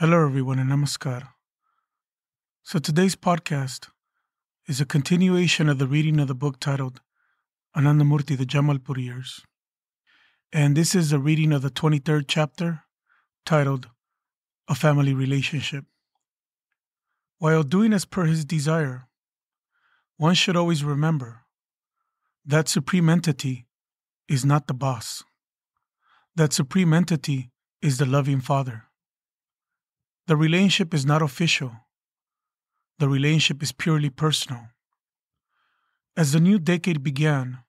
Hello, everyone, and namaskar. So, today's podcast is a continuation of the reading of the book titled Anandamurti, the Jamalpur Years. And this is a reading of the 23rd chapter titled A Family Relationship. While doing as per his desire, one should always remember that supreme entity is not the boss. That supreme entity is the loving father. The relationship is not official. The relationship is purely personal. As the new decade began,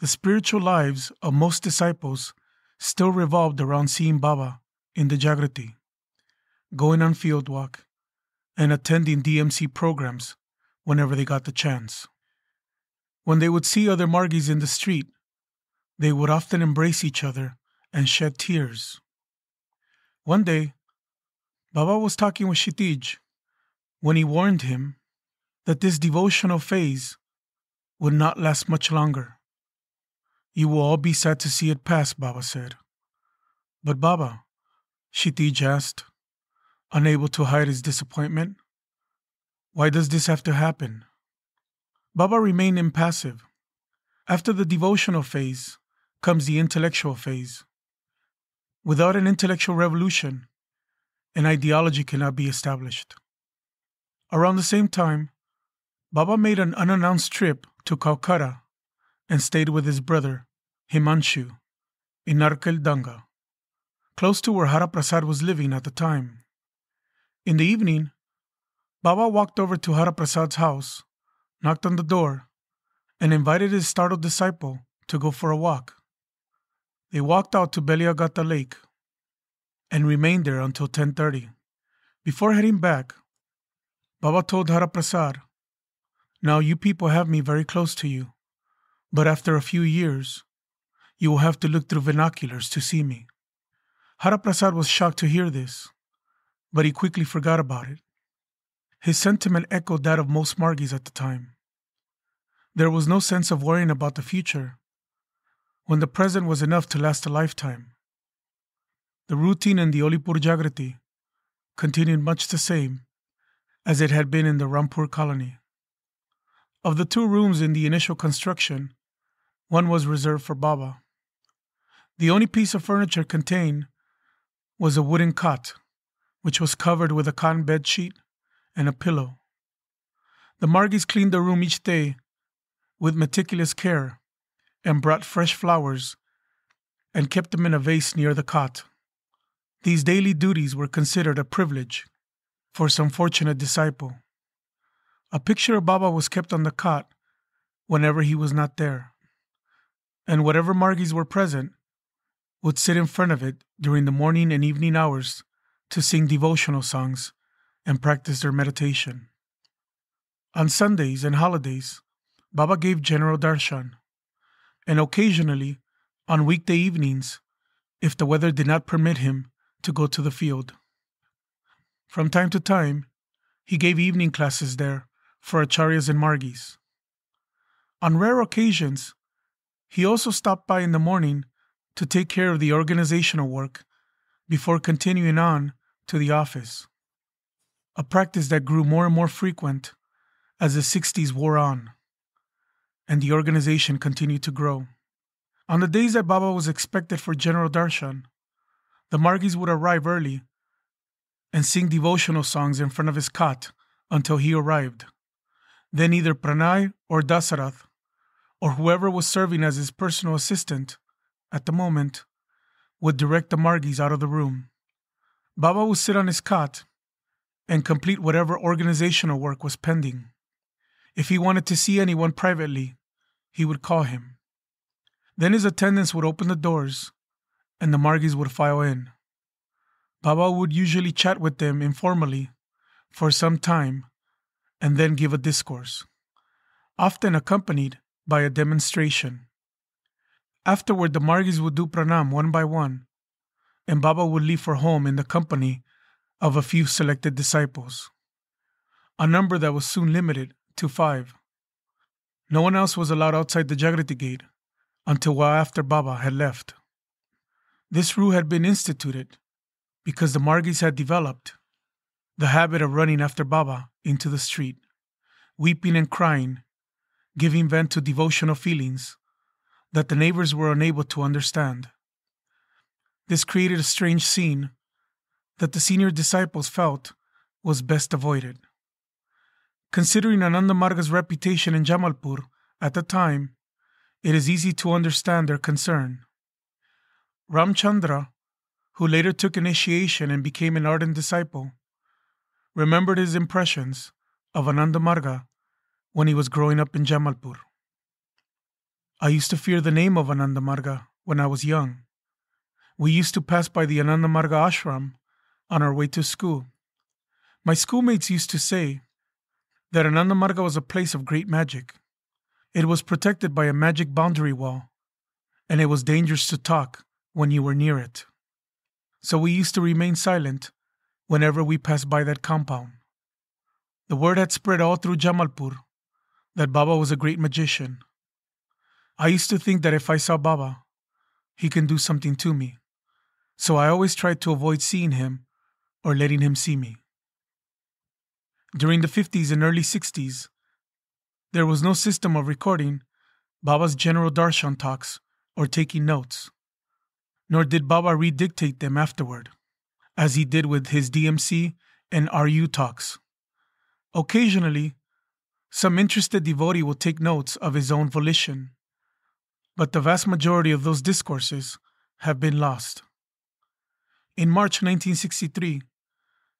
the spiritual lives of most disciples still revolved around seeing Baba in the Jagrati, going on field walk, and attending DMC programs whenever they got the chance. When they would see other Margis in the street, they would often embrace each other and shed tears. One day, Baba was talking with Kshitij when he warned him that this devotional phase would not last much longer. You will all be sad to see it pass, Baba said. But Baba, Kshitij asked, unable to hide his disappointment, why does this have to happen? Baba remained impassive. After the devotional phase comes the intellectual phase. Without an intellectual revolution, an ideology cannot be established. Around the same time, Baba made an unannounced trip to Calcutta and stayed with his brother, Himanshu, in Narkel Danga, close to where Hara Prasad was living at the time. In the evening, Baba walked over to Hara Prasad's house, knocked on the door, and invited his startled disciple to go for a walk. They walked out to Beliaghata Lake and remained there until 10:30. Before heading back, Baba told Haraprasad, "Now you people have me very close to you, but after a few years, you will have to look through binoculars to see me." Haraprasad was shocked to hear this, but he quickly forgot about it. His sentiment echoed that of most Margis at the time. There was no sense of worrying about the future when the present was enough to last a lifetime. The routine in the Olipur Jagrati continued much the same as it had been in the Rampur colony. Of the two rooms in the initial construction, one was reserved for Baba. The only piece of furniture contained was a wooden cot, which was covered with a cotton bed sheet and a pillow. The Margis cleaned the room each day with meticulous care and brought fresh flowers and kept them in a vase near the cot. These daily duties were considered a privilege for some fortunate disciple. A picture of Baba was kept on the cot whenever he was not there, and whatever Margis were present would sit in front of it during the morning and evening hours to sing devotional songs and practice their meditation. On Sundays and holidays, Baba gave general darshan, and occasionally, on weekday evenings, if the weather did not permit him to go to the field. From time to time, he gave evening classes there for acharyas and margis. On rare occasions, he also stopped by in the morning to take care of the organizational work before continuing on to the office, a practice that grew more and more frequent as the 60s wore on and the organization continued to grow. On the days that Baba was expected for General Darshan, the Margis would arrive early and sing devotional songs in front of his cot until he arrived. Then either Pranay or Dasarath, or whoever was serving as his personal assistant at the moment, would direct the Margis out of the room. Baba would sit on his cot and complete whatever organizational work was pending. If he wanted to see anyone privately, he would call him. Then his attendants would open the doors and the Margis would file in. Baba would usually chat with them informally for some time and then give a discourse, often accompanied by a demonstration. Afterward, the Margis would do pranam one by one, and Baba would leave for home in the company of a few selected disciples, a number that was soon limited to five. No one else was allowed outside the Jagrati gate until well after Baba had left. This rule had been instituted because the Margis had developed the habit of running after Baba into the street, weeping and crying, giving vent to devotional feelings that the neighbors were unable to understand. This created a strange scene that the senior disciples felt was best avoided. Considering Ananda Marga's reputation in Jamalpur at the time, it is easy to understand their concern. Ramchandra, who later took initiation and became an ardent disciple, remembered his impressions of Ananda Marga when he was growing up in Jamalpur. I used to fear the name of Ananda Marga when I was young. We used to pass by the Ananda Marga ashram on our way to school. My schoolmates used to say that Ananda Marga was a place of great magic. It was protected by a magic boundary wall, and it was dangerous to talk when you were near it. So we used to remain silent whenever we passed by that compound. The word had spread all through Jamalpur that Baba was a great magician. I used to think that if I saw Baba, he can do something to me. So I always tried to avoid seeing him or letting him see me. During the 50s and early 60s, there was no system of recording Baba's general darshan talks or taking notes, nor did Baba redictate them afterward, as he did with his DMC and RU talks. Occasionally, some interested devotee will take notes of his own volition but the vast majority of those discourses have been lost. In March 1963,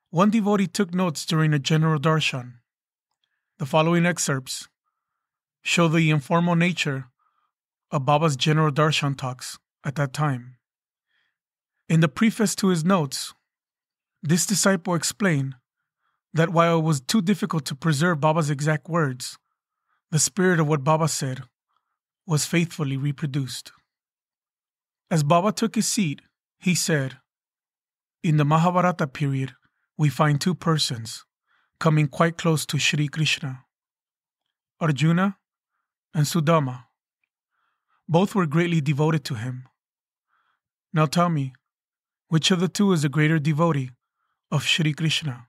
one devotee took notes during a general darshan. The following excerpts show the informal nature of Baba's general darshan talks at that time. In the preface to his notes, this disciple explained that while it was too difficult to preserve Baba's exact words, the spirit of what Baba said was faithfully reproduced. As Baba took his seat, he said, In the Mahabharata period, we find two persons coming quite close to Sri Krishna Arjuna and Sudama. Both were greatly devoted to him. Now tell me, which of the two is a greater devotee of Sri Krishna?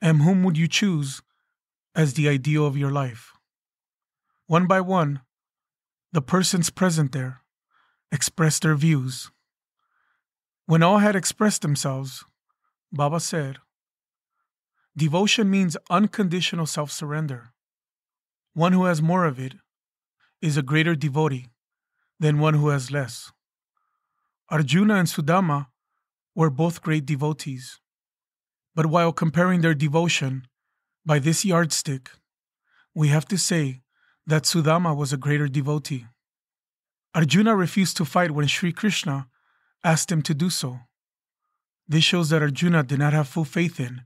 And whom would you choose as the ideal of your life? One by one, the persons present there expressed their views. When all had expressed themselves, Baba said, Devotion means unconditional self surrender. One who has more of it is a greater devotee than one who has less. Arjuna and Sudama were both great devotees. But while comparing their devotion by this yardstick, we have to say that Sudama was a greater devotee. Arjuna refused to fight when Sri Krishna asked him to do so. This shows that Arjuna did not have full faith in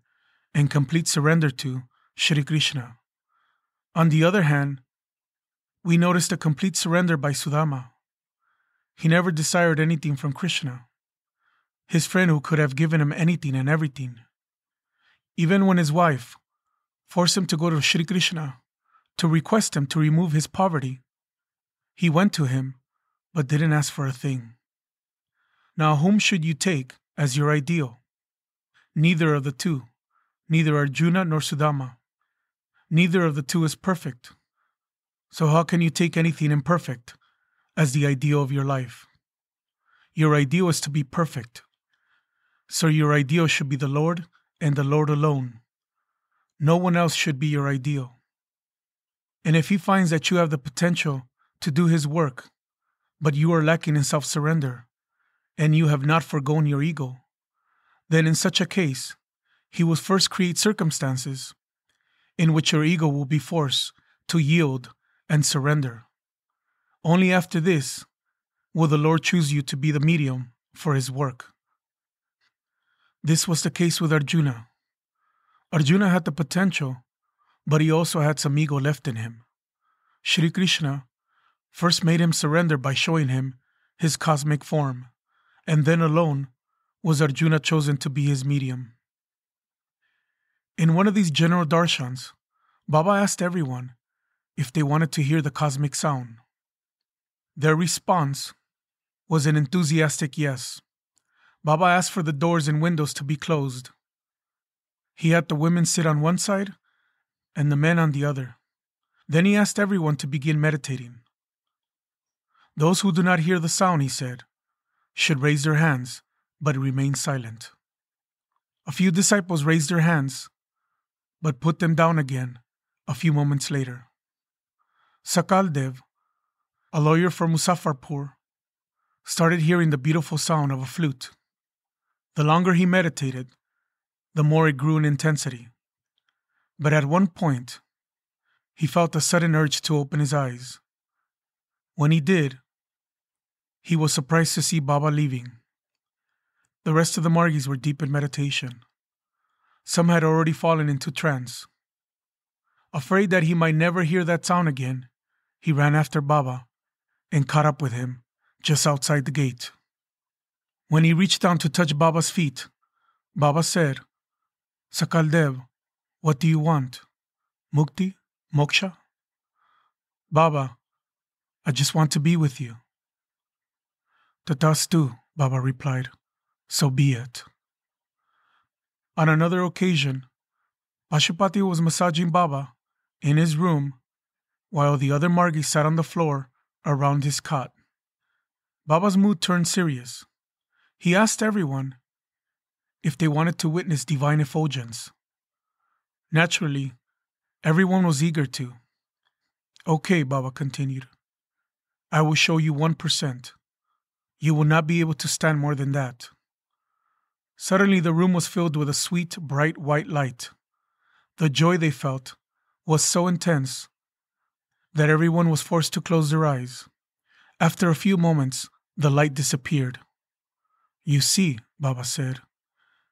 and complete surrender to Sri Krishna. On the other hand, we noticed a complete surrender by Sudama. He never desired anything from Krishna, his friend who could have given him anything and everything. Even when his wife forced him to go to Sri Krishna to request him to remove his poverty. He went to him, but didn't ask for a thing. Now, whom should you take as your ideal? Neither of the two, neither Arjuna nor Sudama. Neither of the two is perfect. So, how can you take anything imperfect as the ideal of your life? Your ideal is to be perfect. So, your ideal should be the Lord and the Lord alone. No one else should be your ideal. And if he finds that you have the potential to do his work, but you are lacking in self surrender, and you have not foregone your ego, then in such a case, he will first create circumstances in which your ego will be forced to yield and surrender. Only after this will the Lord choose you to be the medium for his work. This was the case with Arjuna. Arjuna had the potential but he also had some ego left in him. Sri Krishna first made him surrender by showing him his cosmic form, and then alone was Arjuna chosen to be his medium. In one of these general darshans, Baba asked everyone if they wanted to hear the cosmic sound. Their response was an enthusiastic yes. Baba asked for the doors and windows to be closed. He had the women sit on one side and the men on the other. Then he asked everyone to begin meditating. Those who do not hear the sound, he said, should raise their hands, but remain silent. A few disciples raised their hands, but put them down again a few moments later. Sakal Dev, a lawyer from Muzaffarpur, started hearing the beautiful sound of a flute. The longer he meditated, the more it grew in intensity. But at one point, he felt a sudden urge to open his eyes. When he did, he was surprised to see Baba leaving. The rest of the Margis were deep in meditation. Some had already fallen into trance. Afraid that he might never hear that sound again, he ran after Baba and caught up with him just outside the gate. When he reached down to touch Baba's feet, Baba said, Sakaldev, what do you want? Mukti? Moksha? Baba, I just want to be with you. Tatastu, Baba replied. So be it. On another occasion, Pashupati was massaging Baba in his room while the other Margis sat on the floor around his cot. Baba's mood turned serious. He asked everyone if they wanted to witness divine effulgence. Naturally, everyone was eager to. Okay, Baba continued. I will show you 1%. You will not be able to stand more than that. Suddenly, the room was filled with a sweet, bright white light. The joy they felt was so intense that everyone was forced to close their eyes. After a few moments, the light disappeared. You see, Baba said,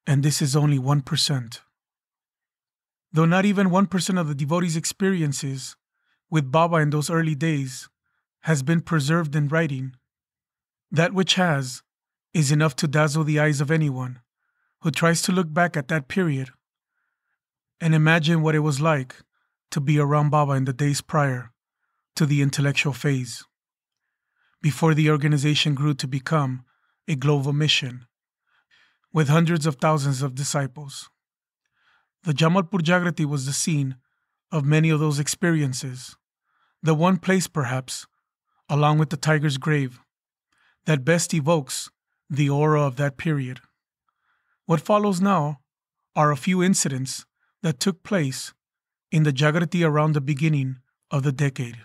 and this is only 1%. Though not even 1% of the devotees' experiences with Baba in those early days has been preserved in writing, that which has is enough to dazzle the eyes of anyone who tries to look back at that period and imagine what it was like to be around Baba in the days prior to the intellectual phase, before the organization grew to become a global mission with hundreds of thousands of disciples. The Jamalpur Jagrati was the scene of many of those experiences, the one place, perhaps, along with the tiger's grave, that best evokes the aura of that period. What follows now are a few incidents that took place in the Jagrati around the beginning of the decade.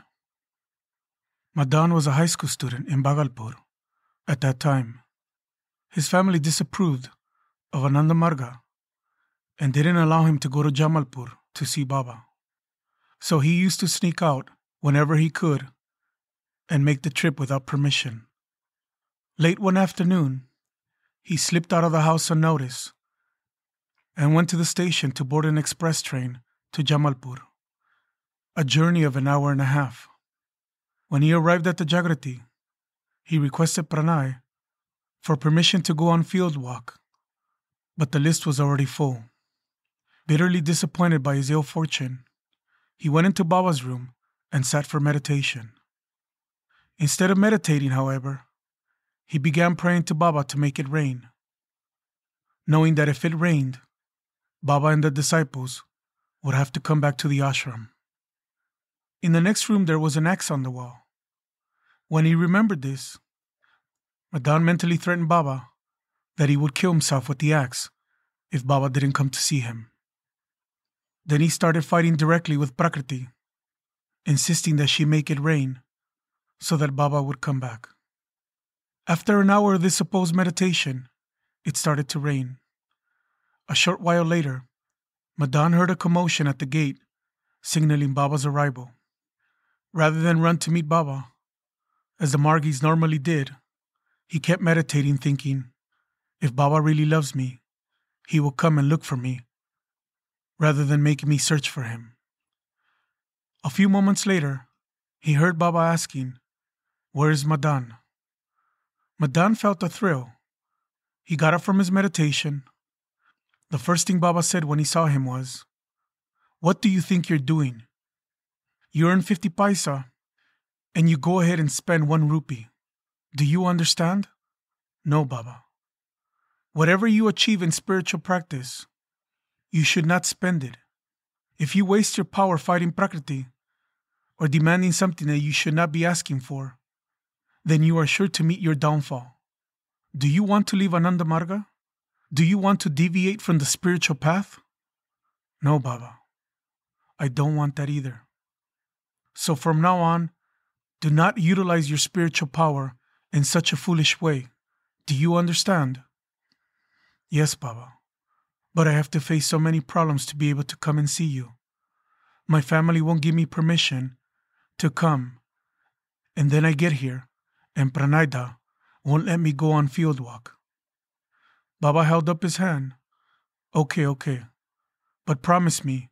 Madan was a high school student in Bhagalpur at that time. His family disapproved of Ananda Marga and didn't allow him to go to Jamalpur to see Baba. So he used to sneak out whenever he could and make the trip without permission. Late one afternoon, he slipped out of the house unnoticed and went to the station to board an express train to Jamalpur, a journey of an hour and a half. When he arrived at the Jagrati, he requested Pranay for permission to go on field walk, but the list was already full. Bitterly disappointed by his ill fortune, he went into Baba's room and sat for meditation. Instead of meditating, however, he began praying to Baba to make it rain, knowing that if it rained, Baba and the disciples would have to come back to the ashram. In the next room, there was an axe on the wall. When he remembered this, Madan mentally threatened Baba that he would kill himself with the axe if Baba didn't come to see him. Then he started fighting directly with Prakriti, insisting that she make it rain so that Baba would come back. After an hour of this supposed meditation, it started to rain. A short while later, Madan heard a commotion at the gate, signaling Baba's arrival. Rather than run to meet Baba, as the Margis normally did, he kept meditating, thinking, if Baba really loves me, he will come and look for me rather than making me search for him. A few moments later, he heard Baba asking, Where is Madan? Madan felt a thrill. He got up from his meditation. The first thing Baba said when he saw him was, What do you think you're doing? You earn 50 paisa and you go ahead and spend one rupee. Do you understand? No, Baba. Whatever you achieve in spiritual practice, you should not spend it. If you waste your power fighting Prakriti or demanding something that you should not be asking for, then you are sure to meet your downfall. Do you want to leave Ananda Marga? Do you want to deviate from the spiritual path? No, Baba. I don't want that either. So from now on, do not utilize your spiritual power in such a foolish way. Do you understand? Yes, Baba. But I have to face so many problems to be able to come and see you. My family won't give me permission to come. And then I get here, and Pranayda won't let me go on field walk. Baba held up his hand. Okay, okay. But promise me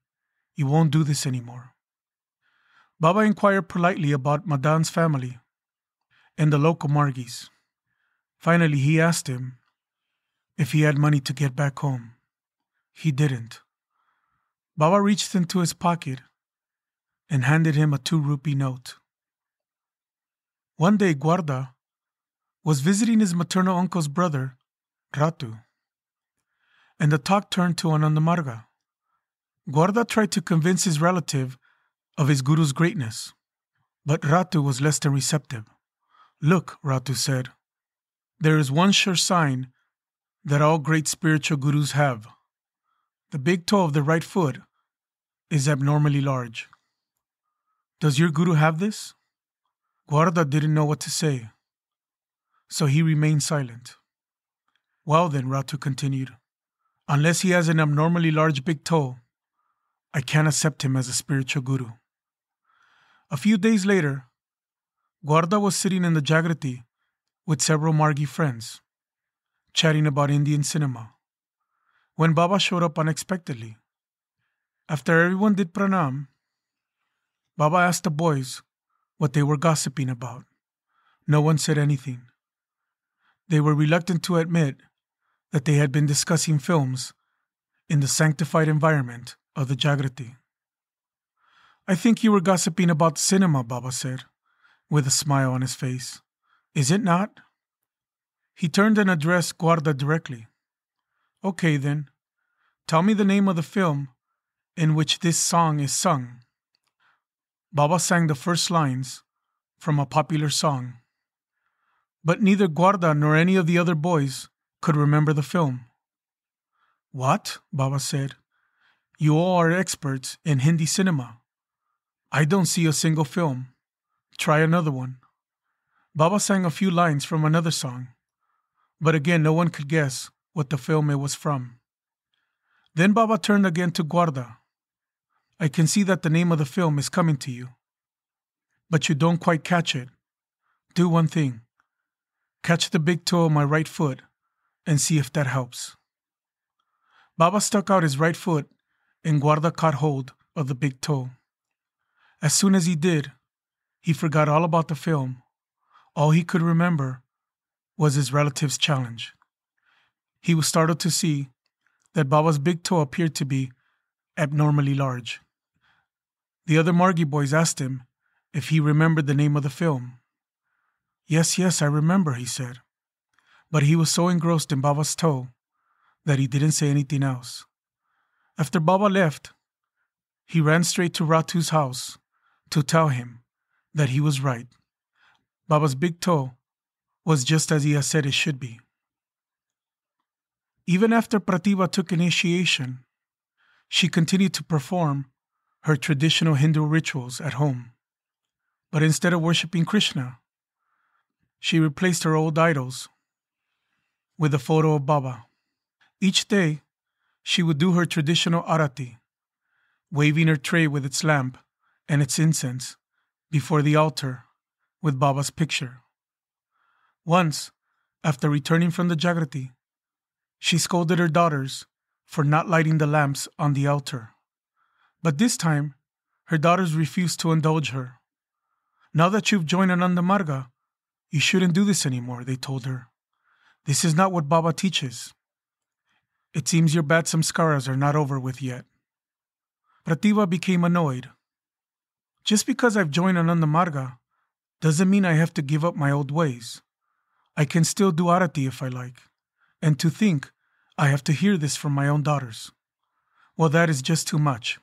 you won't do this anymore. Baba inquired politely about Madan's family and the local Margis. Finally, he asked him if he had money to get back home. He didn't. Baba reached into his pocket and handed him a two rupee note. One day, Guarda was visiting his maternal uncle's brother, Ratu, and the talk turned to Anandamarga. Guarda tried to convince his relative of his guru's greatness, but Ratu was less than receptive. Look, Ratu said, there is one sure sign that all great spiritual gurus have. The big toe of the right foot is abnormally large. Does your guru have this? Guarda didn't know what to say, so he remained silent. Well, then, Ratu continued, unless he has an abnormally large big toe, I can't accept him as a spiritual guru. A few days later, Guarda was sitting in the Jagrati with several Margi friends, chatting about Indian cinema, when Baba showed up unexpectedly. After everyone did pranam, Baba asked the boys what they were gossiping about. No one said anything. They were reluctant to admit that they had been discussing films in the sanctified environment of the Jagrati. I think you were gossiping about cinema, Baba said, with a smile on his face. Is it not? He turned and addressed Guarda directly. Okay, then. Tell me the name of the film in which this song is sung. Baba sang the first lines from a popular song. But neither Guarda nor any of the other boys could remember the film. What? Baba said. You all are experts in Hindi cinema. I don't see a single film. Try another one. Baba sang a few lines from another song, but again no one could guess what the film it was from. Then Baba turned again to Guarda. I can see that the name of the film is coming to you, but you don't quite catch it. Do one thing catch the big toe of my right foot and see if that helps. Baba stuck out his right foot, and Guarda caught hold of the big toe. As soon as he did, he forgot all about the film. All he could remember was his relative's challenge. He was startled to see that Baba's big toe appeared to be abnormally large. The other Margi boys asked him if he remembered the name of the film. Yes, yes, I remember, he said. But he was so engrossed in Baba's toe that he didn't say anything else. After Baba left, he ran straight to Ratu's house to tell him that he was right. Baba's big toe was just as he had said it should be. Even after Pratibha took initiation, she continued to perform her traditional Hindu rituals at home. But instead of worshipping Krishna, she replaced her old idols with a photo of Baba. Each day, she would do her traditional arati, waving her tray with its lamp and its incense before the altar with Baba's picture. Once, after returning from the Jagrati, she scolded her daughters for not lighting the lamps on the altar. But this time, her daughters refused to indulge her. Now that you've joined Ananda Marga, you shouldn't do this anymore, they told her. This is not what Baba teaches. It seems your bad samskaras are not over with yet. Pratibha became annoyed just because I've joined Ananda Marga doesn't mean I have to give up my old ways. I can still do arati if I like. And to think I have to hear this from my own daughters. Well, that is just too much.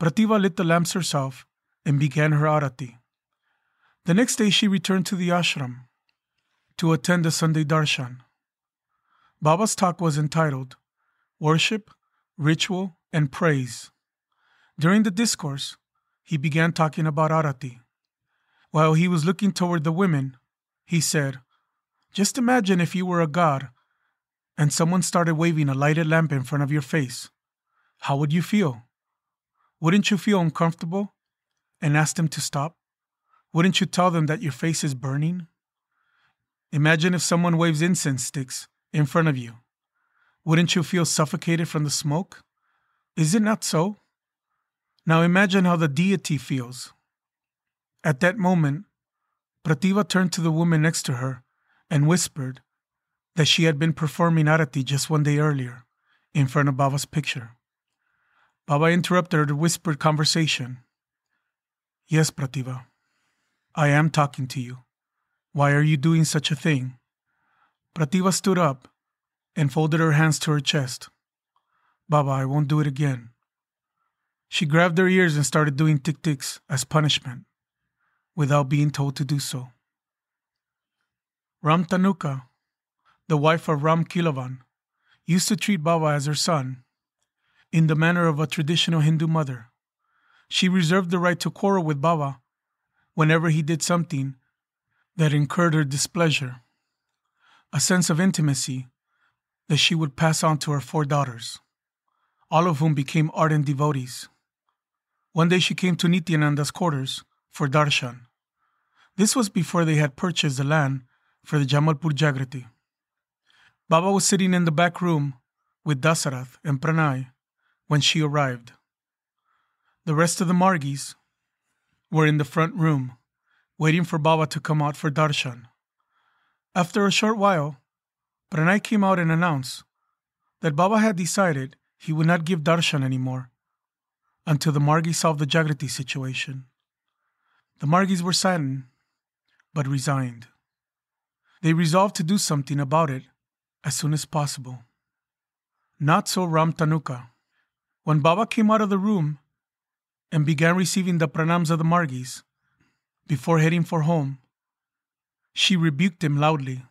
Prativa lit the lamps herself and began her arati. The next day she returned to the ashram to attend the Sunday darshan. Baba's talk was entitled Worship, Ritual, and Praise. During the discourse, he began talking about arati. While he was looking toward the women, he said, Just imagine if you were a god and someone started waving a lighted lamp in front of your face. How would you feel? Wouldn't you feel uncomfortable and ask them to stop? Wouldn't you tell them that your face is burning? Imagine if someone waves incense sticks in front of you. Wouldn't you feel suffocated from the smoke? Is it not so? Now imagine how the deity feels. At that moment, Prativa turned to the woman next to her and whispered that she had been performing arati just one day earlier in front of Baba's picture. Baba interrupted her whispered conversation. Yes, Prativa, I am talking to you. Why are you doing such a thing? Prativa stood up and folded her hands to her chest. Baba, I won't do it again. She grabbed her ears and started doing tick ticks as punishment, without being told to do so. Ram Tanuka, the wife of Ram Kilavan, used to treat Baba as her son, in the manner of a traditional Hindu mother. She reserved the right to quarrel with Baba whenever he did something that incurred her displeasure, a sense of intimacy that she would pass on to her four daughters, all of whom became ardent devotees. One day she came to Nityananda's quarters for darshan. This was before they had purchased the land for the Jamalpur Jagrati. Baba was sitting in the back room with Dasarath and Pranay when she arrived. The rest of the Margis were in the front room waiting for Baba to come out for darshan. After a short while, Pranay came out and announced that Baba had decided he would not give darshan anymore until the Margis solved the Jagrati situation. The Margis were saddened, but resigned. They resolved to do something about it as soon as possible. Not so Ram Tanuka. When Baba came out of the room and began receiving the pranams of the Margis, before heading for home, she rebuked him loudly.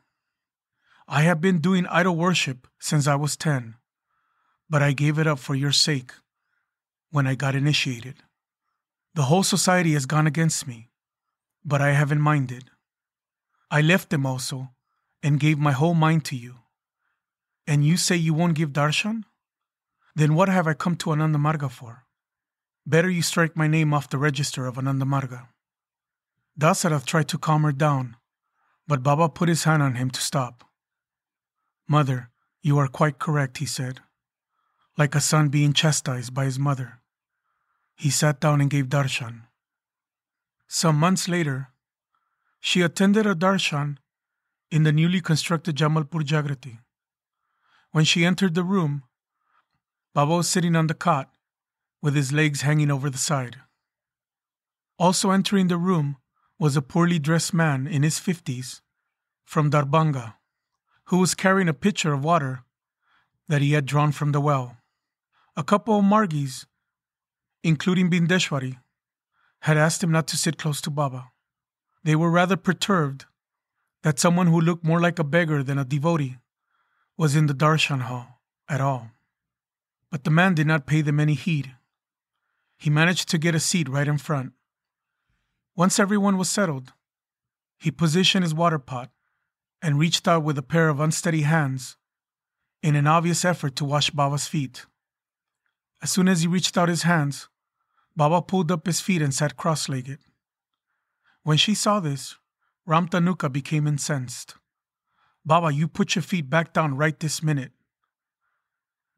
I have been doing idol worship since I was 10, but I gave it up for your sake when I got initiated. The whole society has gone against me, but I haven't minded. I left them also and gave my whole mind to you. And you say you won't give darshan? Then what have I come to Ananda Marga for? Better you strike my name off the register of Ananda Marga. Dasarath tried to calm her down, but Baba put his hand on him to stop. Mother, you are quite correct, he said, like a son being chastised by his mother. He sat down and gave darshan. Some months later, she attended a darshan in the newly constructed Jamalpur Jagrati. When she entered the room, Baba was sitting on the cot with his legs hanging over the side. Also entering the room was a poorly dressed man in his fifties from Darbhanga, who was carrying a pitcher of water that he had drawn from the well. A couple of Margis, including Bindeshwari, had asked him not to sit close to Baba. They were rather perturbed that someone who looked more like a beggar than a devotee was in the darshan hall at all. But the man did not pay them any heed. He managed to get a seat right in front. Once everyone was settled, he positioned his water pot and reached out with a pair of unsteady hands in an obvious effort to wash Baba's feet. As soon as he reached out his hands, Baba pulled up his feet and sat cross legged. When she saw this, Ramtanuka became incensed. Baba, you put your feet back down right this minute.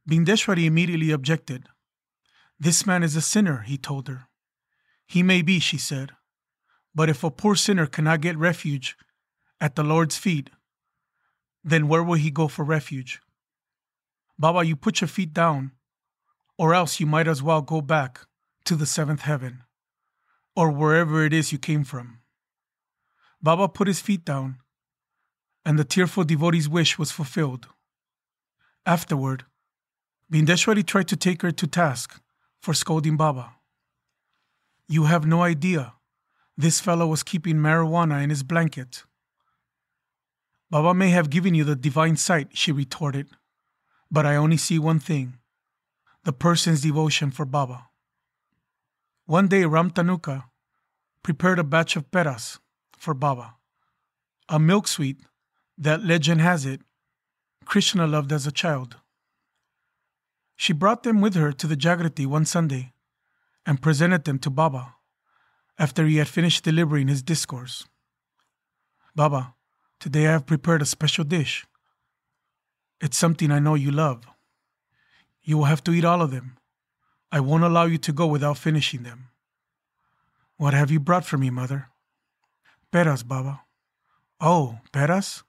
Bindeshwari immediately objected. This man is a sinner, he told her. He may be, she said, but if a poor sinner cannot get refuge at the Lord's feet, then where will he go for refuge? Baba, you put your feet down, or else you might as well go back to the seventh heaven, or wherever it is you came from. Baba put his feet down, and the tearful devotee's wish was fulfilled. Afterward, Bindeshwari tried to take her to task for scolding Baba. You have no idea. This fellow was keeping marijuana in his blanket. Baba may have given you the divine sight, she retorted, but I only see one thing the person's devotion for Baba. One day, Ram Tanuka prepared a batch of peras for Baba, a milk sweet that legend has it Krishna loved as a child. She brought them with her to the Jagrati one Sunday and presented them to Baba after he had finished delivering his discourse. Baba, today I have prepared a special dish. It's something I know you love. You will have to eat all of them. I won't allow you to go without finishing them. What have you brought for me, mother? Peras, Baba. Oh, peras?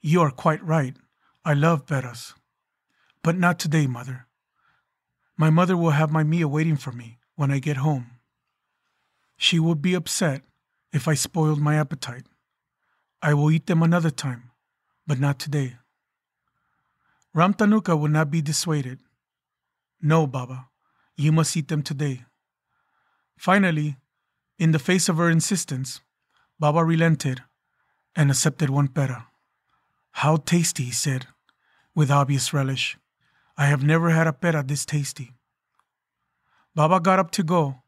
You are quite right. I love peras. But not today, mother. My mother will have my meal waiting for me when I get home. She would be upset if I spoiled my appetite. I will eat them another time, but not today. Ramtanuka would not be dissuaded. No, Baba, you must eat them today. Finally, in the face of her insistence, Baba relented and accepted one pera. How tasty, he said, with obvious relish. I have never had a pera this tasty. Baba got up to go,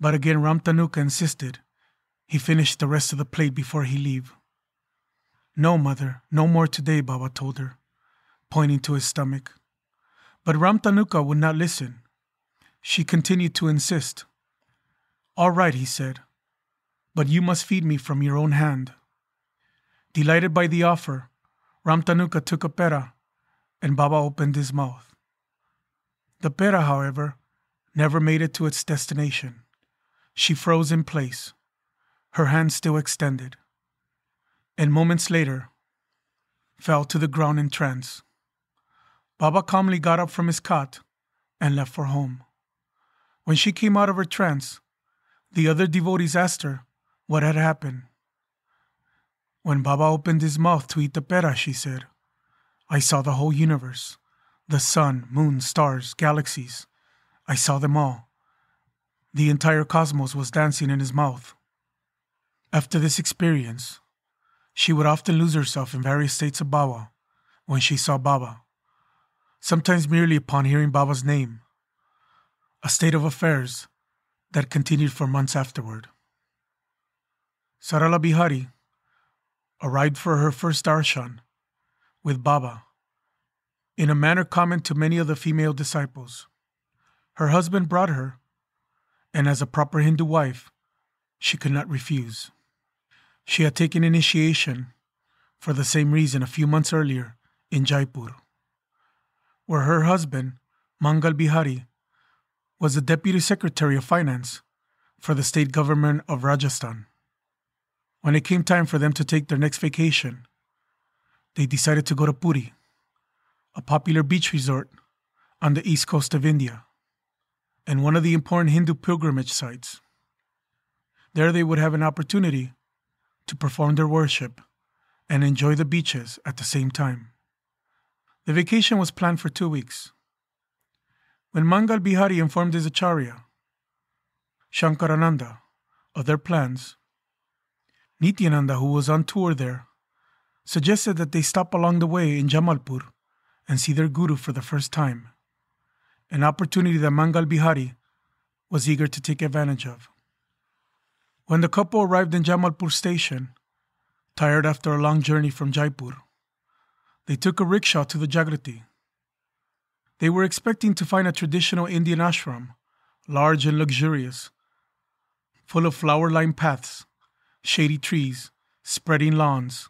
but again Ramtanuka insisted he finish the rest of the plate before he leave. No, mother, no more today, Baba told her, pointing to his stomach. But Ramtanuka would not listen. She continued to insist. All right, he said, but you must feed me from your own hand. Delighted by the offer, Ramtanuka took a pera, and Baba opened his mouth. The pera, however, never made it to its destination. She froze in place, her hand still extended, and moments later fell to the ground in trance. Baba calmly got up from his cot and left for home. When she came out of her trance, the other devotees asked her what had happened. When Baba opened his mouth to eat the pera, she said, I saw the whole universe the sun, moon, stars, galaxies. I saw them all. The entire cosmos was dancing in his mouth. After this experience, she would often lose herself in various states of Baba when she saw Baba, sometimes merely upon hearing Baba's name, a state of affairs that continued for months afterward. Sarala Bihari arrived for her first darshan with Baba in a manner common to many of the female disciples. Her husband brought her, and as a proper Hindu wife, she could not refuse. She had taken initiation for the same reason a few months earlier in Jaipur, where her husband, Mangal Bihari, was the Deputy Secretary of Finance for the state government of Rajasthan. When it came time for them to take their next vacation, they decided to go to Puri, a popular beach resort on the east coast of India, and one of the important Hindu pilgrimage sites. There they would have an opportunity to perform their worship and enjoy the beaches at the same time. The vacation was planned for two weeks. When Mangal Bihari informed his acharya, Shankarananda, of their plans, Nityananda, who was on tour there, suggested that they stop along the way in Jamalpur and see their guru for the first time, an opportunity that Mangal Bihari was eager to take advantage of. When the couple arrived in Jamalpur station, tired after a long journey from Jaipur, they took a rickshaw to the Jagrati. They were expecting to find a traditional Indian ashram, large and luxurious, full of flower lined paths shady trees, spreading lawns,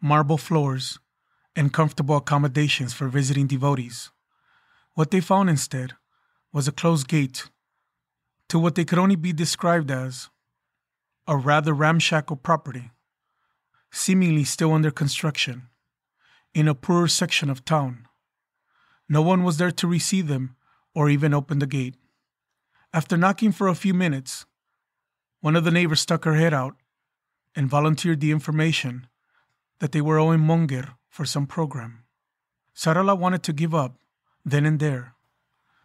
marble floors, and comfortable accommodations for visiting devotees. What they found instead was a closed gate to what they could only be described as a rather ramshackle property, seemingly still under construction, in a poorer section of town. No one was there to receive them or even open the gate. After knocking for a few minutes, one of the neighbors stuck her head out and volunteered the information that they were owing Monger for some program. Sarala wanted to give up then and there.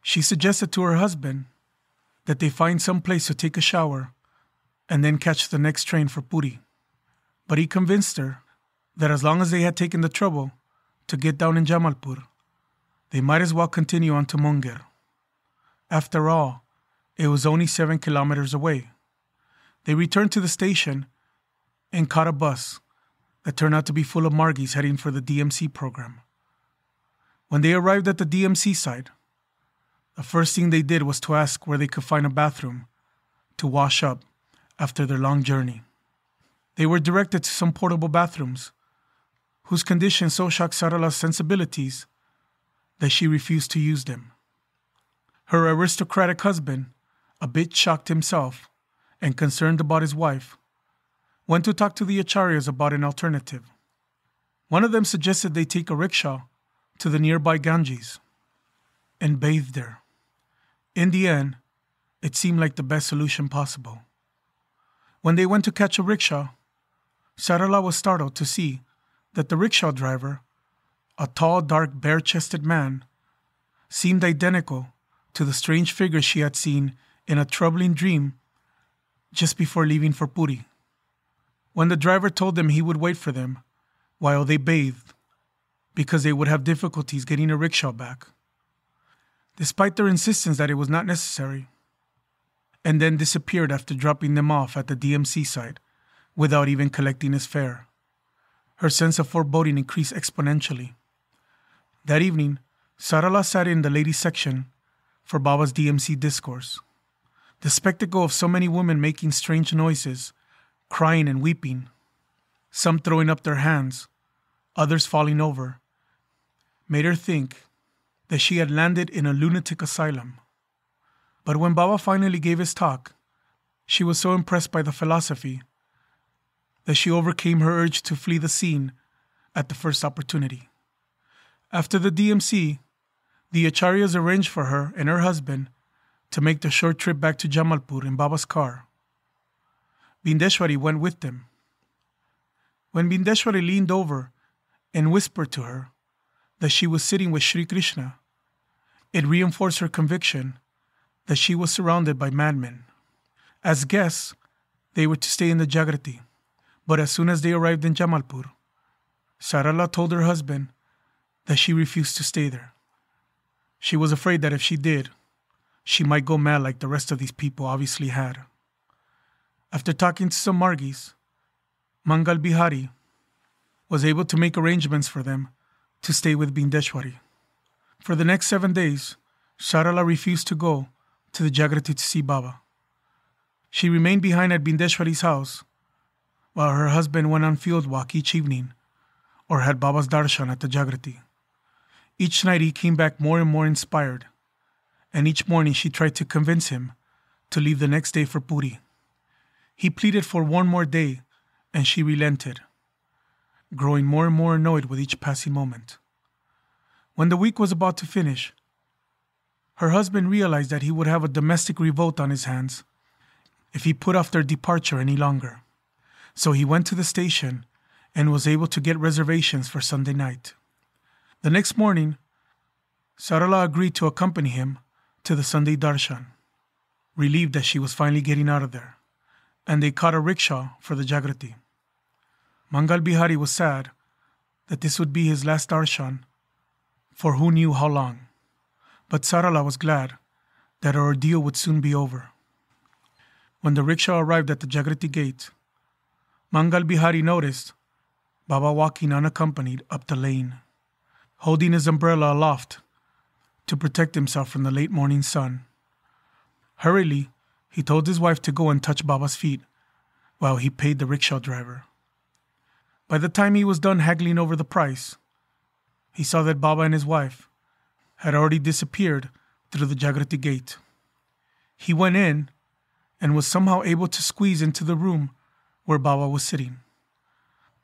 She suggested to her husband that they find some place to take a shower and then catch the next train for Puri. But he convinced her that as long as they had taken the trouble to get down in Jamalpur, they might as well continue on to Munger. After all, it was only seven kilometers away. They returned to the station and caught a bus that turned out to be full of Margis heading for the DMC program. When they arrived at the DMC site, the first thing they did was to ask where they could find a bathroom to wash up after their long journey. They were directed to some portable bathrooms, whose condition so shocked Sarala's sensibilities that she refused to use them. Her aristocratic husband, a bit shocked himself and concerned about his wife, went to talk to the acharyas about an alternative. One of them suggested they take a rickshaw to the nearby Ganges and bathe there. In the end, it seemed like the best solution possible. When they went to catch a rickshaw, Sarala was startled to see that the rickshaw driver, a tall, dark, bare chested man, seemed identical to the strange figure she had seen in a troubling dream just before leaving for Puri. When the driver told them he would wait for them while they bathed, because they would have difficulties getting a rickshaw back, despite their insistence that it was not necessary, and then disappeared after dropping them off at the DMC site without even collecting his fare. Her sense of foreboding increased exponentially. That evening, Sarala sat in the ladies' section for Baba's DMC discourse. The spectacle of so many women making strange noises, crying and weeping, some throwing up their hands, others falling over, made her think that she had landed in a lunatic asylum. But when Baba finally gave his talk, she was so impressed by the philosophy that she overcame her urge to flee the scene at the first opportunity. After the DMC, the Acharyas arranged for her and her husband to make the short trip back to Jamalpur in Baba's car. Bindeshwari went with them. When Bindeshwari leaned over and whispered to her that she was sitting with Sri Krishna, it reinforced her conviction that she was surrounded by madmen. As guests, they were to stay in the Jagrati, but as soon as they arrived in Jamalpur, Sarala told her husband that she refused to stay there. She was afraid that if she did, she might go mad like the rest of these people obviously had. After talking to some Margis, Mangal Bihari was able to make arrangements for them to stay with Bindeshwari. For the next seven days, Sarala refused to go to the Jagrati to see Baba. She remained behind at Bindeshwari's house while her husband went on field walk each evening or had Baba's darshan at the Jagrati. Each night he came back more and more inspired, and each morning she tried to convince him to leave the next day for Puri. He pleaded for one more day, and she relented, growing more and more annoyed with each passing moment. When the week was about to finish, her husband realized that he would have a domestic revolt on his hands if he put off their departure any longer. So he went to the station and was able to get reservations for Sunday night. The next morning, Sarala agreed to accompany him to the Sunday darshan, relieved that she was finally getting out of there, and they caught a rickshaw for the Jagrati. Mangal Bihari was sad that this would be his last darshan for who knew how long, but Sarala was glad that her ordeal would soon be over. When the rickshaw arrived at the Jagrati gate, Mangal Bihari noticed Baba walking unaccompanied up the lane holding his umbrella aloft to protect himself from the late morning sun. Hurriedly, he told his wife to go and touch Baba's feet while he paid the rickshaw driver. By the time he was done haggling over the price, he saw that Baba and his wife had already disappeared through the Jagrati gate. He went in and was somehow able to squeeze into the room where Baba was sitting.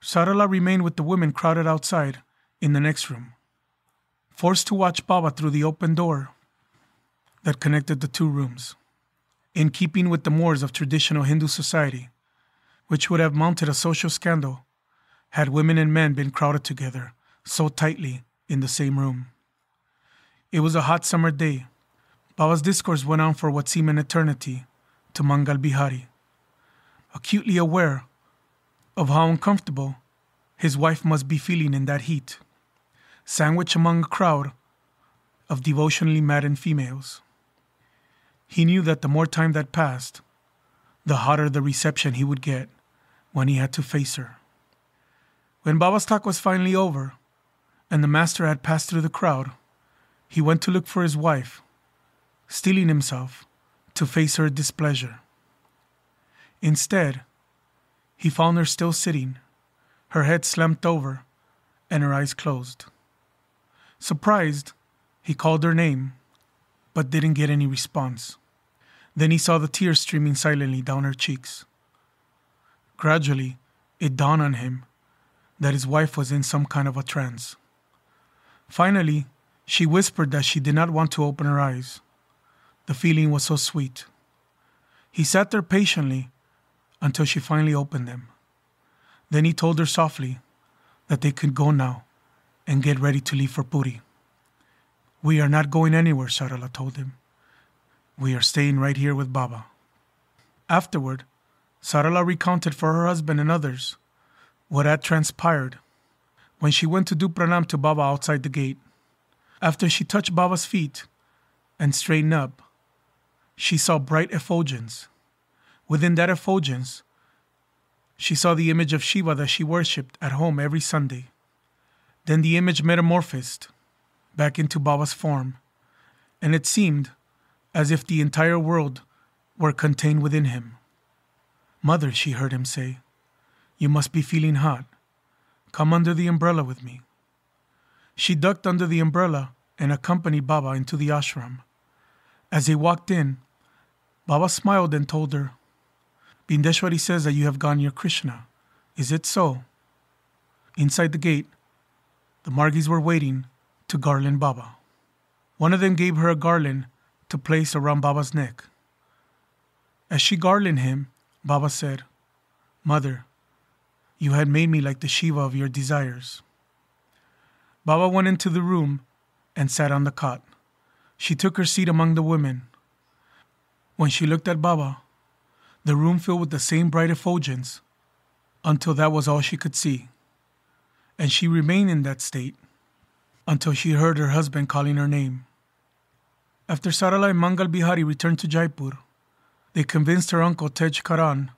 Sarala remained with the women crowded outside in the next room forced to watch Baba through the open door that connected the two rooms. In keeping with the mores of traditional Hindu society, which would have mounted a social scandal had women and men been crowded together so tightly in the same room. It was a hot summer day. Baba's discourse went on for what seemed an eternity to Mangal Bihari, acutely aware of how uncomfortable his wife must be feeling in that heat, sandwiched among a crowd of devotionally maddened females. He knew that the more time that passed, the hotter the reception he would get when he had to face her. When Baba's talk was finally over, and the master had passed through the crowd, he went to look for his wife, steeling himself to face her displeasure. Instead, he found her still sitting, her head slumped over and her eyes closed. Surprised, he called her name, but didn't get any response. Then he saw the tears streaming silently down her cheeks. Gradually, it dawned on him that his wife was in some kind of a trance. Finally, she whispered that she did not want to open her eyes. The feeling was so sweet. He sat there patiently until she finally opened them. Then he told her softly that they could go now and get ready to leave for Puri. We are not going anywhere, Sarala told him. We are staying right here with Baba. Afterward, Sarala recounted for her husband and others what had transpired when she went to do pranam to Baba outside the gate. After she touched Baba's feet and straightened up, she saw bright effulgence. Within that effulgence, she saw the image of Shiva that she worshipped at home every Sunday. Then the image metamorphosed back into Baba's form, and it seemed as if the entire world were contained within him. Mother, she heard him say, you must be feeling hot. Come under the umbrella with me. She ducked under the umbrella and accompanied Baba into the ashram. As they walked in, Baba smiled and told her, Bindeshwari says that you have gone your Krishna. Is it so? Inside the gate, the Margis were waiting to garland Baba. One of them gave her a garland to place around Baba's neck. As she garlanded him, Baba said, Mother, you had made me like the Shiva of your desires. Baba went into the room and sat on the cot. She took her seat among the women. When she looked at Baba, the room filled with the same bright effulgence until that was all she could see. And she remained in that state until she heard her husband calling her name. After Sarala and Mangal Bihari returned to Jaipur, they convinced her uncle Tej Karan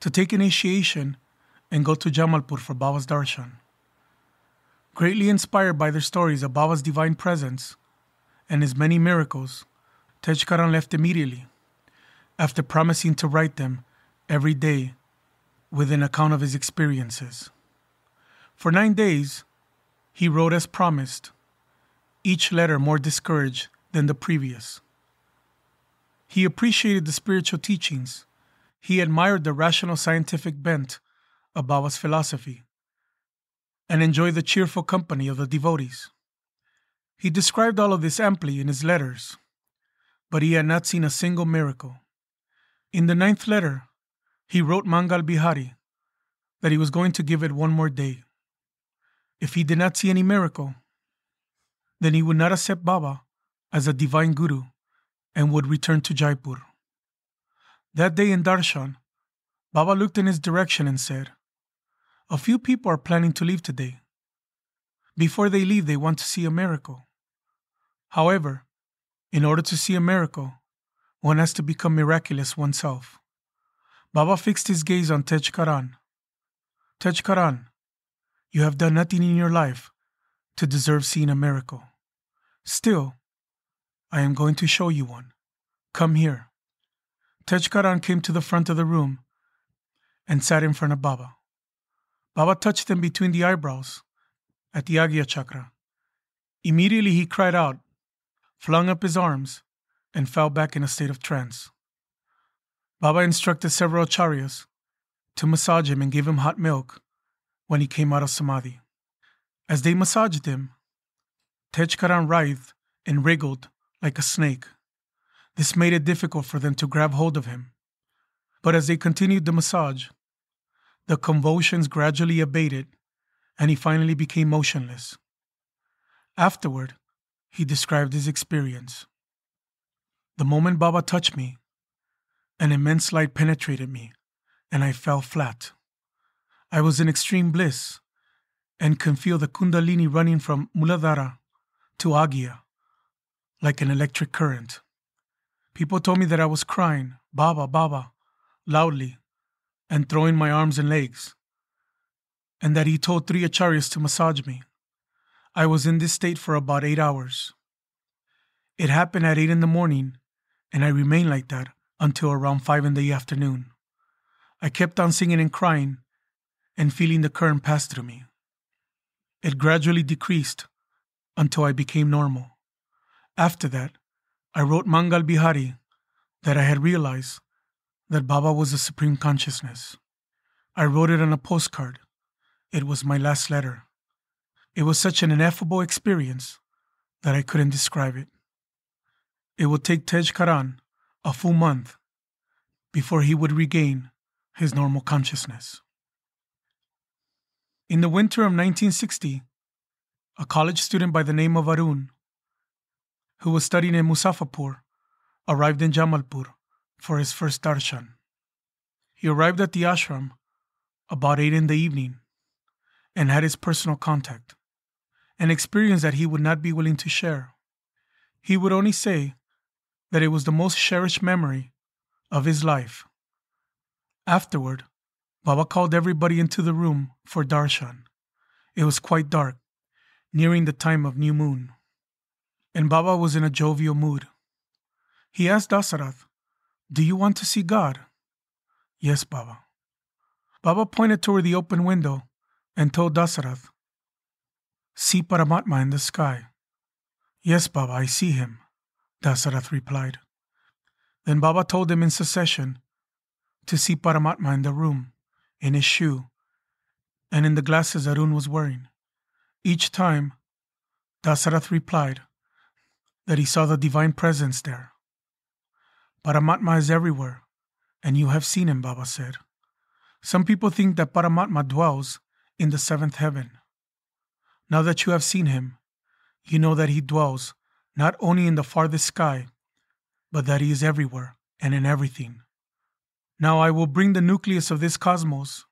to take initiation and go to Jamalpur for Baba's darshan. Greatly inspired by their stories of Baba's divine presence and his many miracles, Tej Karan left immediately after promising to write them every day with an account of his experiences. For nine days, he wrote as promised, each letter more discouraged than the previous. He appreciated the spiritual teachings. He admired the rational scientific bent of Baba's philosophy and enjoyed the cheerful company of the devotees. He described all of this amply in his letters, but he had not seen a single miracle. In the ninth letter, he wrote Mangal Bihari that he was going to give it one more day. If he did not see any miracle, then he would not accept Baba as a divine guru and would return to Jaipur. That day in Darshan, Baba looked in his direction and said, A few people are planning to leave today. Before they leave, they want to see a miracle. However, in order to see a miracle, one has to become miraculous oneself. Baba fixed his gaze on Tej Karan. Karan, you have done nothing in your life to deserve seeing a miracle. Still, I am going to show you one. Come here. Tej came to the front of the room and sat in front of Baba. Baba touched him between the eyebrows at the Agya Chakra. Immediately he cried out, flung up his arms, and fell back in a state of trance. Baba instructed several acharyas to massage him and give him hot milk when he came out of samadhi. As they massaged him, Tej Karan writhed and wriggled like a snake. This made it difficult for them to grab hold of him. But as they continued the massage, the convulsions gradually abated and he finally became motionless. Afterward, he described his experience. The moment Baba touched me, an immense light penetrated me, and I fell flat. I was in extreme bliss and can feel the Kundalini running from Muladhara to Agya like an electric current. People told me that I was crying, Baba, Baba, loudly, and throwing my arms and legs, and that he told three acharyas to massage me. I was in this state for about eight hours. It happened at eight in the morning, and I remained like that until around five in the afternoon. I kept on singing and crying and feeling the current pass through me. It gradually decreased until I became normal. After that, I wrote Mangal Bihari that I had realized that Baba was the Supreme Consciousness. I wrote it on a postcard. It was my last letter. It was such an ineffable experience that I couldn't describe it. It would take Tej Karan a full month before he would regain his normal consciousness. In the winter of 1960, a college student by the name of Arun, who was studying in Muzaffarpur, arrived in Jamalpur for his first darshan. He arrived at the ashram about 8 in the evening and had his personal contact, an experience that he would not be willing to share. He would only say that it was the most cherished memory of his life. Afterward, Baba called everybody into the room for darshan. It was quite dark, nearing the time of new moon, and Baba was in a jovial mood. He asked Dasarath, Do you want to see God? Yes, Baba. Baba pointed toward the open window and told Dasarath, See Paramatma in the sky. Yes, Baba, I see him, Dasarath replied. Then Baba told him in succession to see Paramatma in the room, in his shoe, and in the glasses Arun was wearing. Each time, Dasarath replied that he saw the divine presence there. Paramatma is everywhere, and you have seen him, Baba said. Some people think that Paramatma dwells in the seventh heaven. Now that you have seen him, you know that he dwells not only in the farthest sky, but that he is everywhere and in everything. Now I will bring the nucleus of this cosmos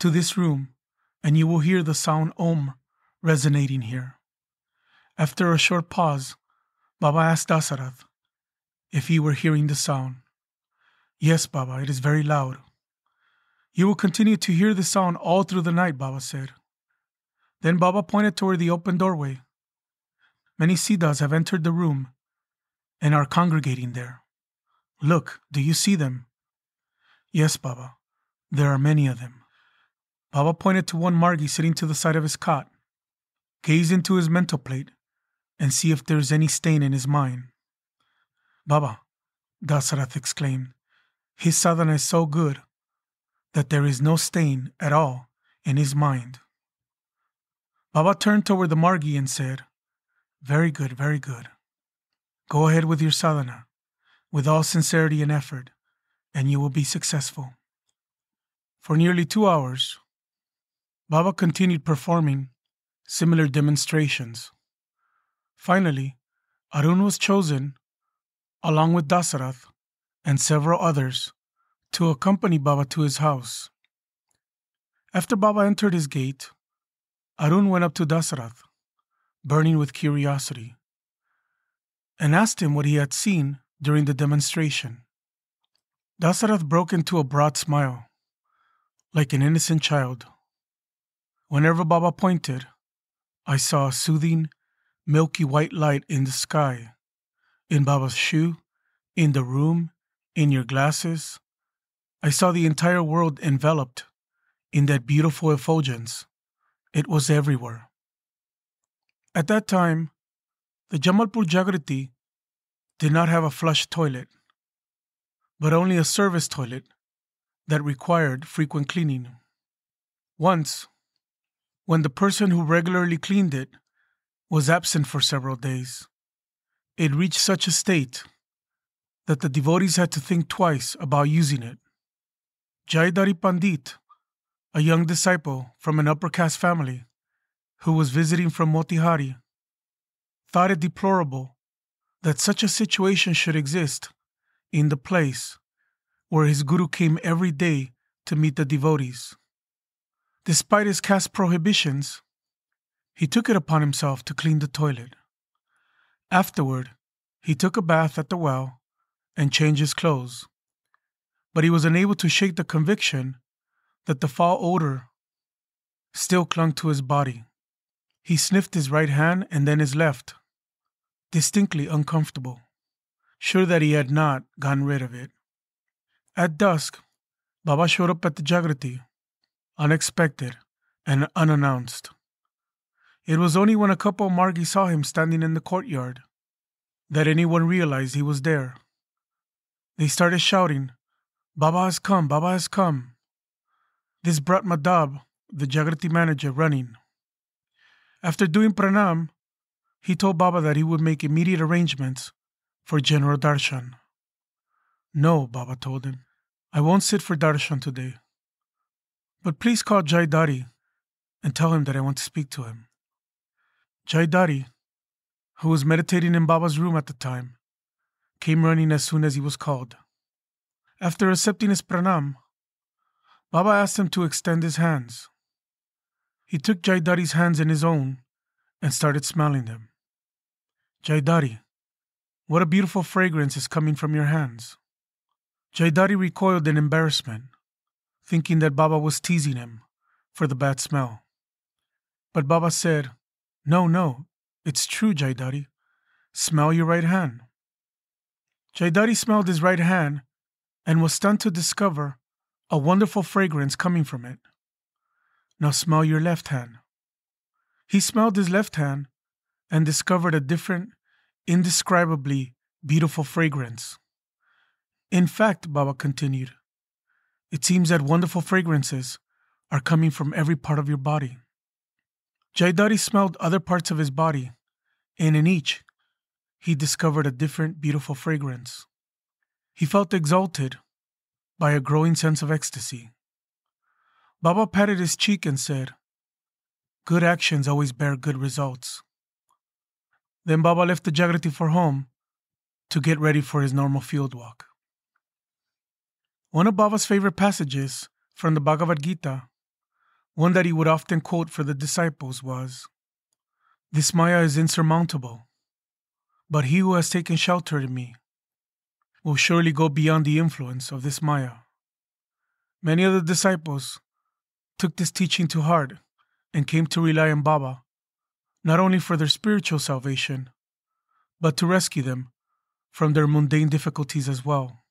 to this room, and you will hear the sound Om resonating here. After a short pause, Baba asked Dasarath if he were hearing the sound. Yes, Baba, it is very loud. You will continue to hear the sound all through the night, Baba said. Then Baba pointed toward the open doorway. Many Siddhas have entered the room and are congregating there. Look, do you see them? Yes, Baba, there are many of them. Baba pointed to one Margi sitting to the side of his cot. Gaze into his mental plate and see if there is any stain in his mind. Baba, Dasarath exclaimed, his sadhana is so good that there is no stain at all in his mind. Baba turned toward the Margi and said, Very good, very good. Go ahead with your sadhana, with all sincerity and effort, and you will be successful. For nearly two hours, Baba continued performing similar demonstrations. Finally, Arun was chosen, along with Dasarath and several others, to accompany Baba to his house. After Baba entered his gate, Arun went up to Dasarath, burning with curiosity, and asked him what he had seen during the demonstration. Dasarath broke into a broad smile, like an innocent child. Whenever Baba pointed, I saw a soothing, milky white light in the sky, in Baba's shoe, in the room, in your glasses. I saw the entire world enveloped in that beautiful effulgence. It was everywhere. At that time, the Jamalpur Jagriti did not have a flush toilet, but only a service toilet that required frequent cleaning. Once, when the person who regularly cleaned it was absent for several days, it reached such a state that the devotees had to think twice about using it. Jaidari Pandit a young disciple from an upper caste family who was visiting from Motihari, thought it deplorable that such a situation should exist in the place where his guru came every day to meet the devotees. Despite his caste prohibitions, he took it upon himself to clean the toilet. Afterward, he took a bath at the well and changed his clothes. But he was unable to shake the conviction that the foul odor still clung to his body. He sniffed his right hand and then his left, distinctly uncomfortable, sure that he had not gotten rid of it. At dusk, Baba showed up at the Jagrati, unexpected and unannounced. It was only when a couple of Margis saw him standing in the courtyard that anyone realized he was there. They started shouting, Baba has come, Baba has come. This brought Madhab, the Jagrati manager, running. After doing pranam, he told Baba that he would make immediate arrangements for General Darshan. No, Baba told him, I won't sit for Darshan today. But please call Jaidari and tell him that I want to speak to him. Jaidari, who was meditating in Baba's room at the time, came running as soon as he was called. After accepting his pranam, Baba asked him to extend his hands. He took Jaidari's hands in his own and started smelling them. Jaidari, what a beautiful fragrance is coming from your hands. Jaidari recoiled in embarrassment, thinking that Baba was teasing him for the bad smell. But Baba said, No, no, it's true, Jaidari. Smell your right hand. Jaidari smelled his right hand and was stunned to discover a wonderful fragrance coming from it. Now smell your left hand. He smelled his left hand and discovered a different, indescribably beautiful fragrance. In fact, Baba continued, it seems that wonderful fragrances are coming from every part of your body. Jaidari smelled other parts of his body, and in each, he discovered a different beautiful fragrance. He felt exalted by a growing sense of ecstasy. Baba patted his cheek and said, Good actions always bear good results. Then Baba left the Jagrati for home to get ready for his normal field walk. One of Baba's favorite passages from the Bhagavad Gita, one that he would often quote for the disciples, was This Maya is insurmountable, but he who has taken shelter in me will surely go beyond the influence of this Maya. Many of the disciples took this teaching to heart and came to rely on Baba, not only for their spiritual salvation, but to rescue them from their mundane difficulties as well.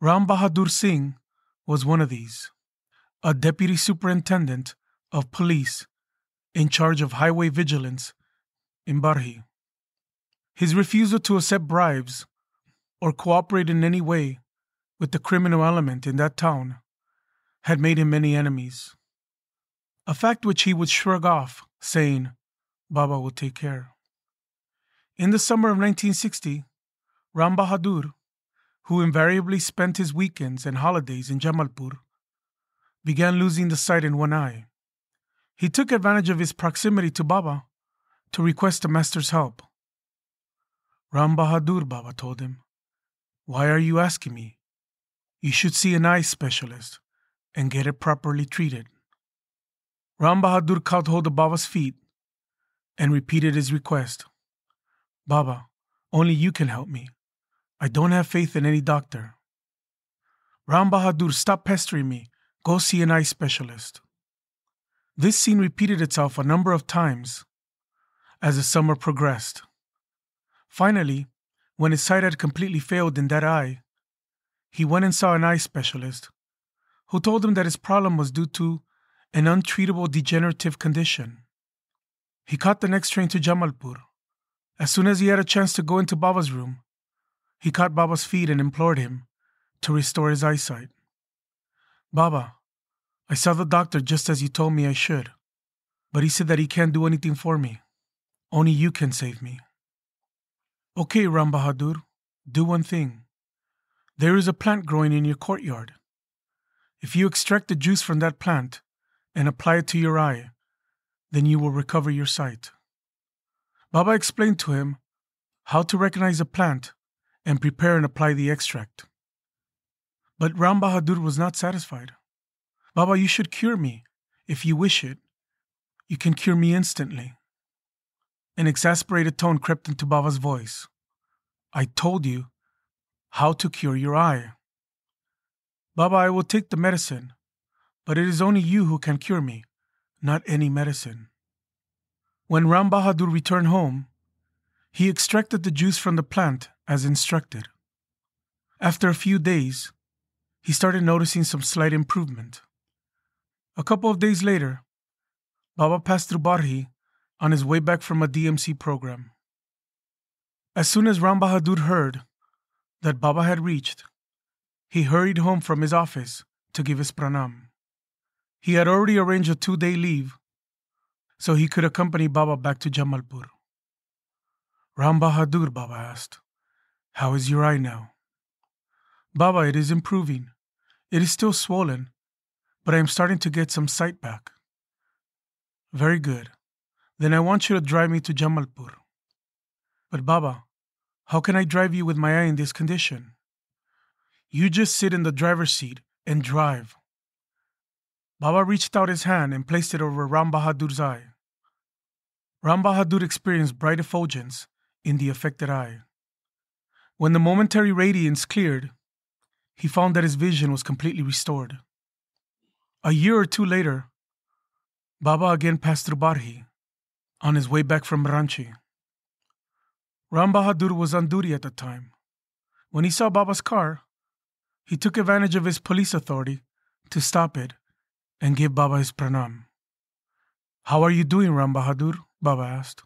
Ram Bahadur Singh was one of these, a deputy superintendent of police in charge of highway vigilance in Barhi. His refusal to accept bribes or cooperate in any way with the criminal element in that town had made him many enemies, a fact which he would shrug off, saying, Baba will take care. In the summer of 1960, Ram Bahadur who invariably spent his weekends and holidays in Jamalpur, began losing the sight in one eye. He took advantage of his proximity to Baba to request the master's help. Ram Bahadur, Baba told him, Why are you asking me? You should see an eye specialist and get it properly treated. Ram Bahadur caught hold of Baba's feet and repeated his request Baba, only you can help me. I don't have faith in any doctor. Ram Bahadur, stop pestering me. Go see an eye specialist. This scene repeated itself a number of times as the summer progressed. Finally, when his sight had completely failed in that eye, he went and saw an eye specialist who told him that his problem was due to an untreatable degenerative condition. He caught the next train to Jamalpur. As soon as he had a chance to go into Baba's room, he caught Baba's feet and implored him to restore his eyesight. Baba, I saw the doctor just as you told me I should, but he said that he can't do anything for me. Only you can save me. Okay, Ram Bahadur, do one thing. There is a plant growing in your courtyard. If you extract the juice from that plant and apply it to your eye, then you will recover your sight. Baba explained to him how to recognize a plant and prepare and apply the extract. But Ram Bahadur was not satisfied. Baba, you should cure me. If you wish it, you can cure me instantly. An exasperated tone crept into Baba's voice. I told you how to cure your eye. Baba, I will take the medicine, but it is only you who can cure me, not any medicine. When Ram Bahadur returned home, he extracted the juice from the plant as instructed. After a few days, he started noticing some slight improvement. A couple of days later, Baba passed through Barhi on his way back from a DMC program. As soon as Ram Bahadur heard that Baba had reached, he hurried home from his office to give his pranam. He had already arranged a two day leave so he could accompany Baba back to Jamalpur. Ram Bahadur, Baba asked, How is your eye now? Baba, it is improving. It is still swollen, but I am starting to get some sight back. Very good. Then I want you to drive me to Jamalpur. But Baba, how can I drive you with my eye in this condition? You just sit in the driver's seat and drive. Baba reached out his hand and placed it over Ram Bahadur's eye. Ram Bahadur experienced bright effulgence in the affected eye. When the momentary radiance cleared, he found that his vision was completely restored. A year or two later, Baba again passed through Barhi on his way back from Ranchi. Ram Bahadur was on duty at the time. When he saw Baba's car, he took advantage of his police authority to stop it and give Baba his pranam. How are you doing, Ram Bahadur? Baba asked.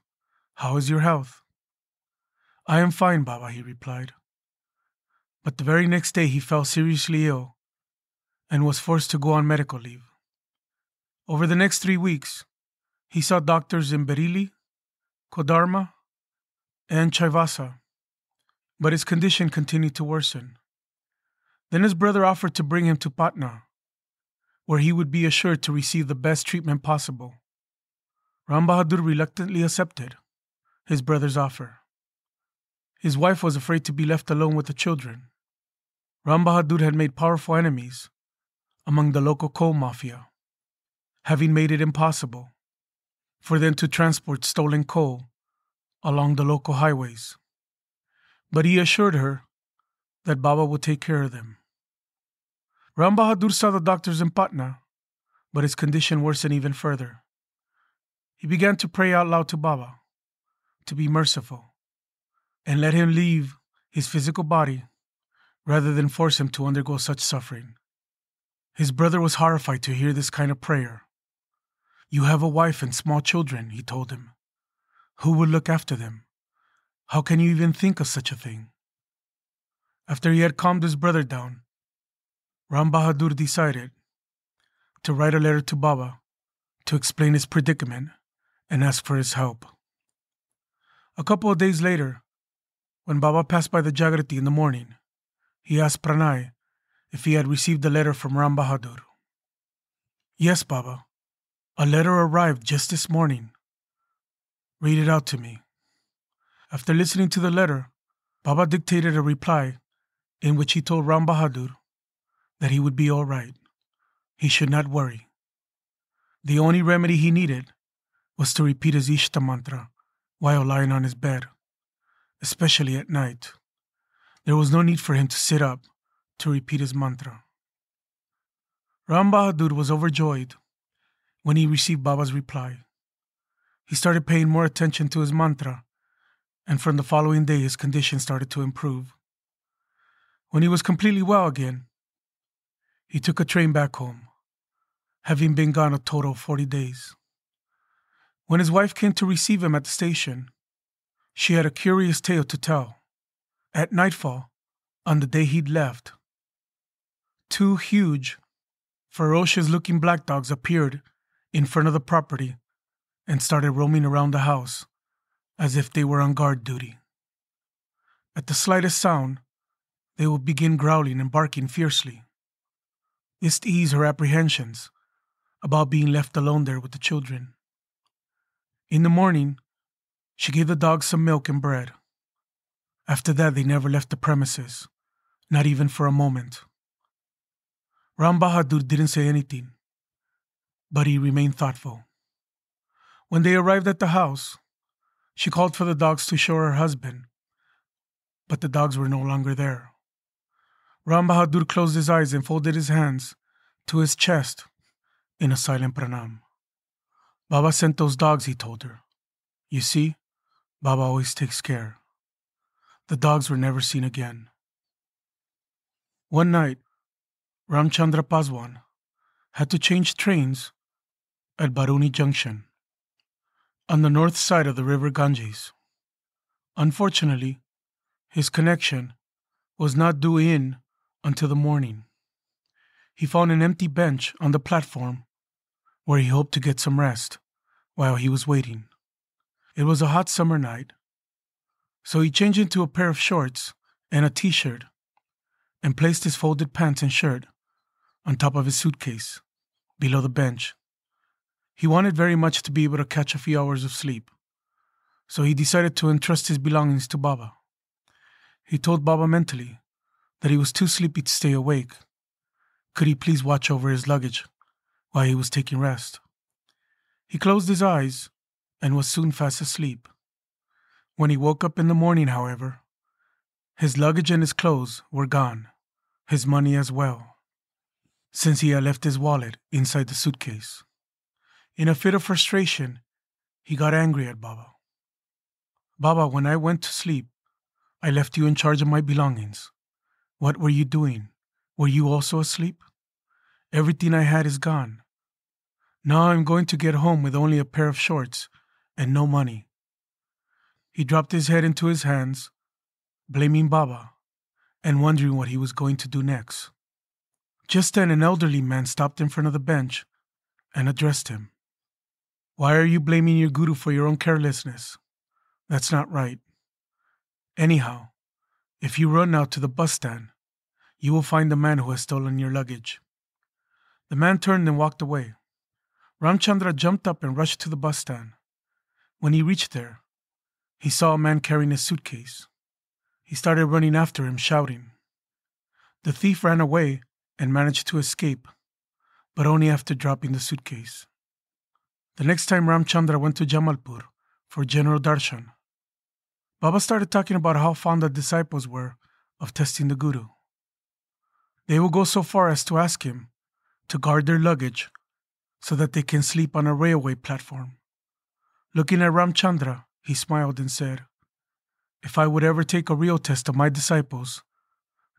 How is your health? I am fine, Baba, he replied. But the very next day he fell seriously ill and was forced to go on medical leave. Over the next three weeks, he saw doctors in Bareilly, Kodarma, and Chaibasa, but his condition continued to worsen. Then his brother offered to bring him to Patna, where he would be assured to receive the best treatment possible. Ram Bahadur reluctantly accepted his brother's offer. His wife was afraid to be left alone with the children. Ram Bahadur had made powerful enemies among the local coal mafia, having made it impossible for them to transport stolen coal along the local highways. But he assured her that Baba would take care of them. Ram Bahadur saw the doctors in Patna, but his condition worsened even further. He began to pray out loud to Baba to be merciful and let him leave his physical body rather than force him to undergo such suffering. His brother was horrified to hear this kind of prayer. You have a wife and small children, he told him. Who will look after them? How can you even think of such a thing? After he had calmed his brother down, Ram Bahadur decided to write a letter to Baba to explain his predicament and ask for his help. A couple of days later, when Baba passed by the Jagrati in the morning, he asked Pranay if he had received a letter from Ram Bahadur. Yes, Baba. A letter arrived just this morning. Read it out to me. After listening to the letter, Baba dictated a reply in which he told Ram Bahadur that he would be all right. He should not worry. The only remedy he needed was to repeat his Ishta mantra while lying on his bed, especially at night. There was no need for him to sit up to repeat his mantra. Ram Bahadur was overjoyed when he received Baba's reply. He started paying more attention to his mantra, and from the following day his condition started to improve. When he was completely well again, he took a train back home, having been gone a total of 40 days. When his wife came to receive him at the station, she had a curious tale to tell. At nightfall, on the day he'd left, Two huge, ferocious looking black dogs appeared in front of the property and started roaming around the house as if they were on guard duty. At the slightest sound, they would begin growling and barking fiercely. This ease her apprehensions about being left alone there with the children. In the morning, She gave the dogs some milk and bread. After that, they never left the premises, not even for a moment. Ram Bahadur didn't say anything, but he remained thoughtful. When they arrived at the house, she called for the dogs to show her husband, but the dogs were no longer there. Ram Bahadur closed his eyes and folded his hands to his chest in a silent pranam. Baba sent those dogs, he told her. You see, Baba always takes care. The dogs were never seen again. One night, Ramchandra Paswan had to change trains at Barauni Junction on the north side of the river Ganges. Unfortunately, his connection was not due in until the morning. He found an empty bench on the platform where he hoped to get some rest while he was waiting. It was a hot summer night, so he changed into a pair of shorts and a t shirt and placed his folded pants and shirt on top of his suitcase below the bench he wanted very much to be able to catch a few hours of sleep, so he decided to entrust his belongings to Baba. He told Baba mentally that he was too sleepy to stay awake. Could he please watch over his luggage while he was taking rest? He closed his eyes and was soon fast asleep. When he woke up in the morning, however, his luggage and his clothes were gone, his money as well, since he had left his wallet inside the suitcase. In a fit of frustration, he got angry at Baba. Baba, when I went to sleep, I left you in charge of my belongings. What were you doing? Were you also asleep? Everything I had is gone. Now I'm going to get home with only a pair of shorts and no money. He dropped his head into his hands, blaming Baba and wondering what he was going to do next. Just then, an elderly man stopped in front of the bench and addressed him. Why are you blaming your guru for your own carelessness? That's not right. Anyhow, if you run now to the bus stand, you will find the man who has stolen your luggage. The man turned and walked away. Ramchandra jumped up and rushed to the bus stand. When he reached there, he saw a man carrying a suitcase. He started running after him, shouting. The thief ran away and managed to escape, but only after dropping the suitcase. The next time Ramchandra went to Jamalpur for General Darshan, Baba started talking about how fond the disciples were of testing the Guru. They will go so far as to ask him to guard their luggage so that they can sleep on a railway platform. Looking at Ramchandra, he smiled and said, If I would ever take a real test of my disciples,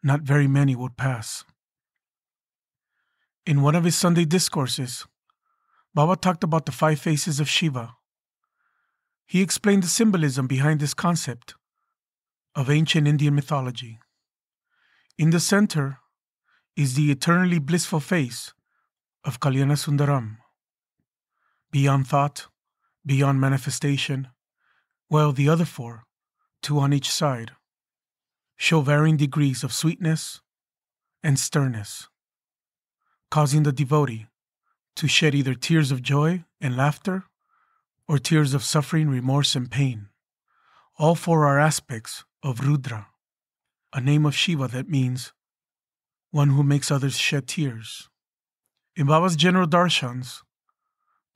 not very many would pass. In one of his Sunday discourses, Baba talked about the five faces of Shiva. He explained the symbolism behind this concept of ancient Indian mythology. In the center is the eternally blissful face of Kalyana Sundaram. Beyond thought, beyond manifestation, while the other four, two on each side, show varying degrees of sweetness and sternness, causing the devotee to shed either tears of joy and laughter or tears of suffering, remorse, and pain. All four are aspects of Rudra, a name of Shiva that means one who makes others shed tears. In Baba's general darshans,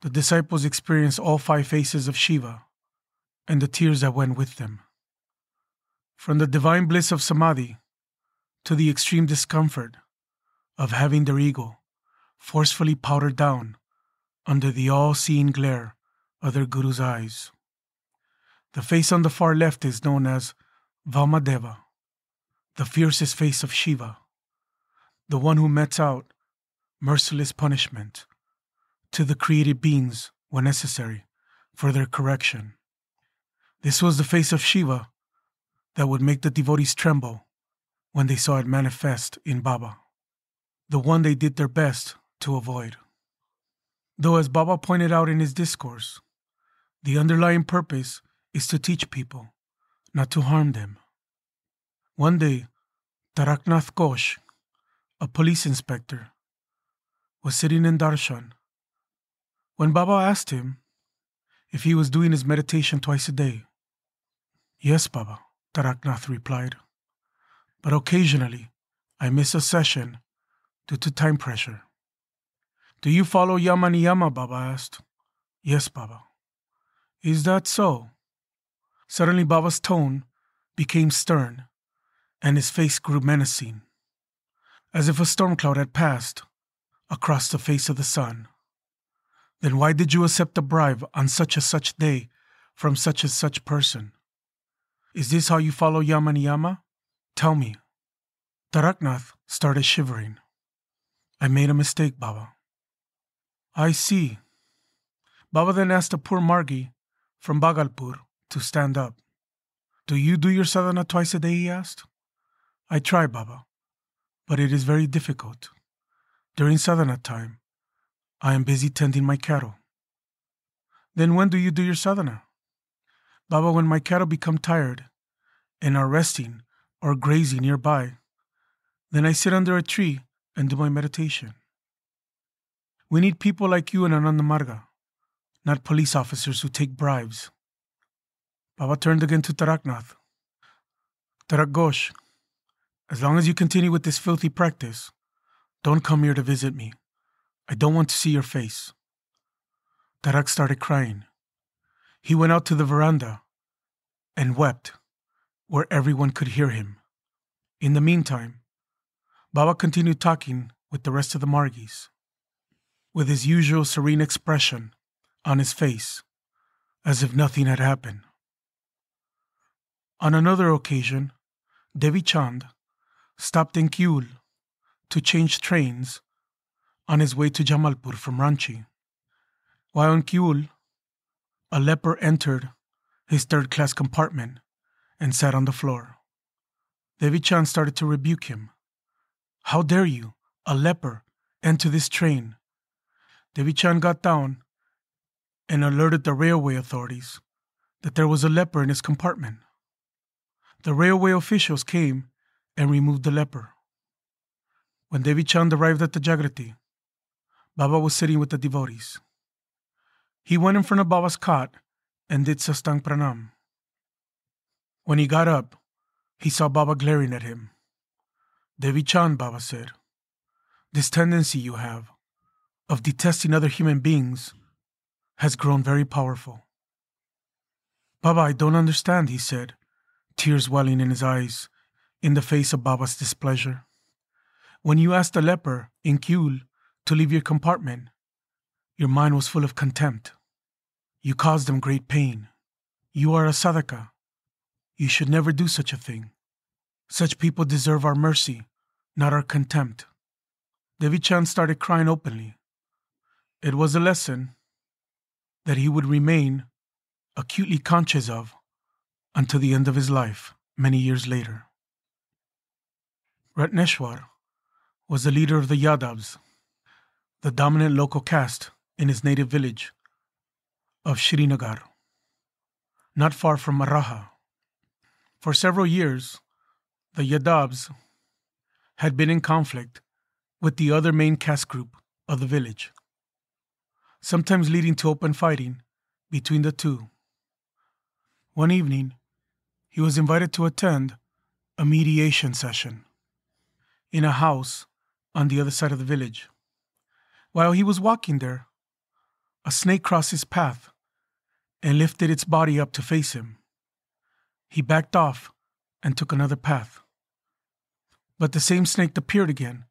the disciples experience all five faces of Shiva and the tears that went with them. From the divine bliss of samadhi to the extreme discomfort of having their ego forcefully powdered down under the all seeing glare of their Guru's eyes. The face on the far left is known as Vamadeva, the fiercest face of Shiva, the one who metes out merciless punishment to the created beings when necessary for their correction. This was the face of Shiva that would make the devotees tremble when they saw it manifest in Baba, the one they did their best to avoid. Though, as Baba pointed out in his discourse, the underlying purpose is to teach people, not to harm them. One day, Taraknath Ghosh, a police inspector, was sitting in darshan when Baba asked him if he was doing his meditation twice a day. Yes, Baba, Taraknath replied. But occasionally, I miss a session due to time pressure. Do you follow Yama Niyama? Baba asked. Yes, Baba. Is that so? Suddenly, Baba's tone became stern, and his face grew menacing, as if a storm cloud had passed across the face of the sun. Then why did you accept a bribe on such a such day from such a such person? Is this how you follow Yama Niyama? Tell me. Taraknath started shivering. I made a mistake, Baba. I see. Baba then asked the poor Margi from Bhagalpur to stand up. Do you do your sadhana twice a day? he asked. I try, Baba, but it is very difficult. During sadhana time, I am busy tending my cattle. Then when do you do your sadhana? Baba, when my cattle become tired and are resting or grazing nearby, then I sit under a tree and do my meditation. We need people like you in Ananda Marga, not police officers who take bribes. Baba turned again to Taraknath. Tarak Ghosh, as long as you continue with this filthy practice, don't come here to visit me. I don't want to see your face. Tarak started crying. He went out to the veranda and wept where everyone could hear him. In the meantime, Baba continued talking with the rest of the Margis, with his usual serene expression on his face, as if nothing had happened. On another occasion, Devi Chand stopped in Kiul to change trains on his way to Jamalpur from Ranchi. While in Kiul, a leper entered his third class compartment and sat on the floor. Devi Chand started to rebuke him. How dare you, a leper, enter this train? Devi Chand got down and alerted the railway authorities that there was a leper in his compartment. The railway officials came and removed the leper. When Devi Chand arrived at the Jagrati, Baba was sitting with the devotees. He went in front of Baba's cot and did Sastang Pranam. When he got up, he saw Baba glaring at him. Devi Chand, Baba said, this tendency you have of detesting other human beings has grown very powerful. Baba, I don't understand, he said, tears welling in his eyes in the face of Baba's displeasure. When you asked the leper in Kiul to leave your compartment, your mind was full of contempt. You caused them great pain. You are a sadhaka. You should never do such a thing. Such people deserve our mercy, not our contempt. Devi Chand started crying openly. It was a lesson that he would remain acutely conscious of until the end of his life, many years later. Ratneshwar was the leader of the Yadavs, the dominant local caste in his native village of Srinagar, not far from Maraha. For several years, the Yadavs had been in conflict with the other main caste group of the village, sometimes leading to open fighting between the two. One evening, he was invited to attend a mediation session in a house on the other side of the village. While he was walking there, a snake crossed his path and lifted its body up to face him. He backed off and took another path. But the same snake appeared again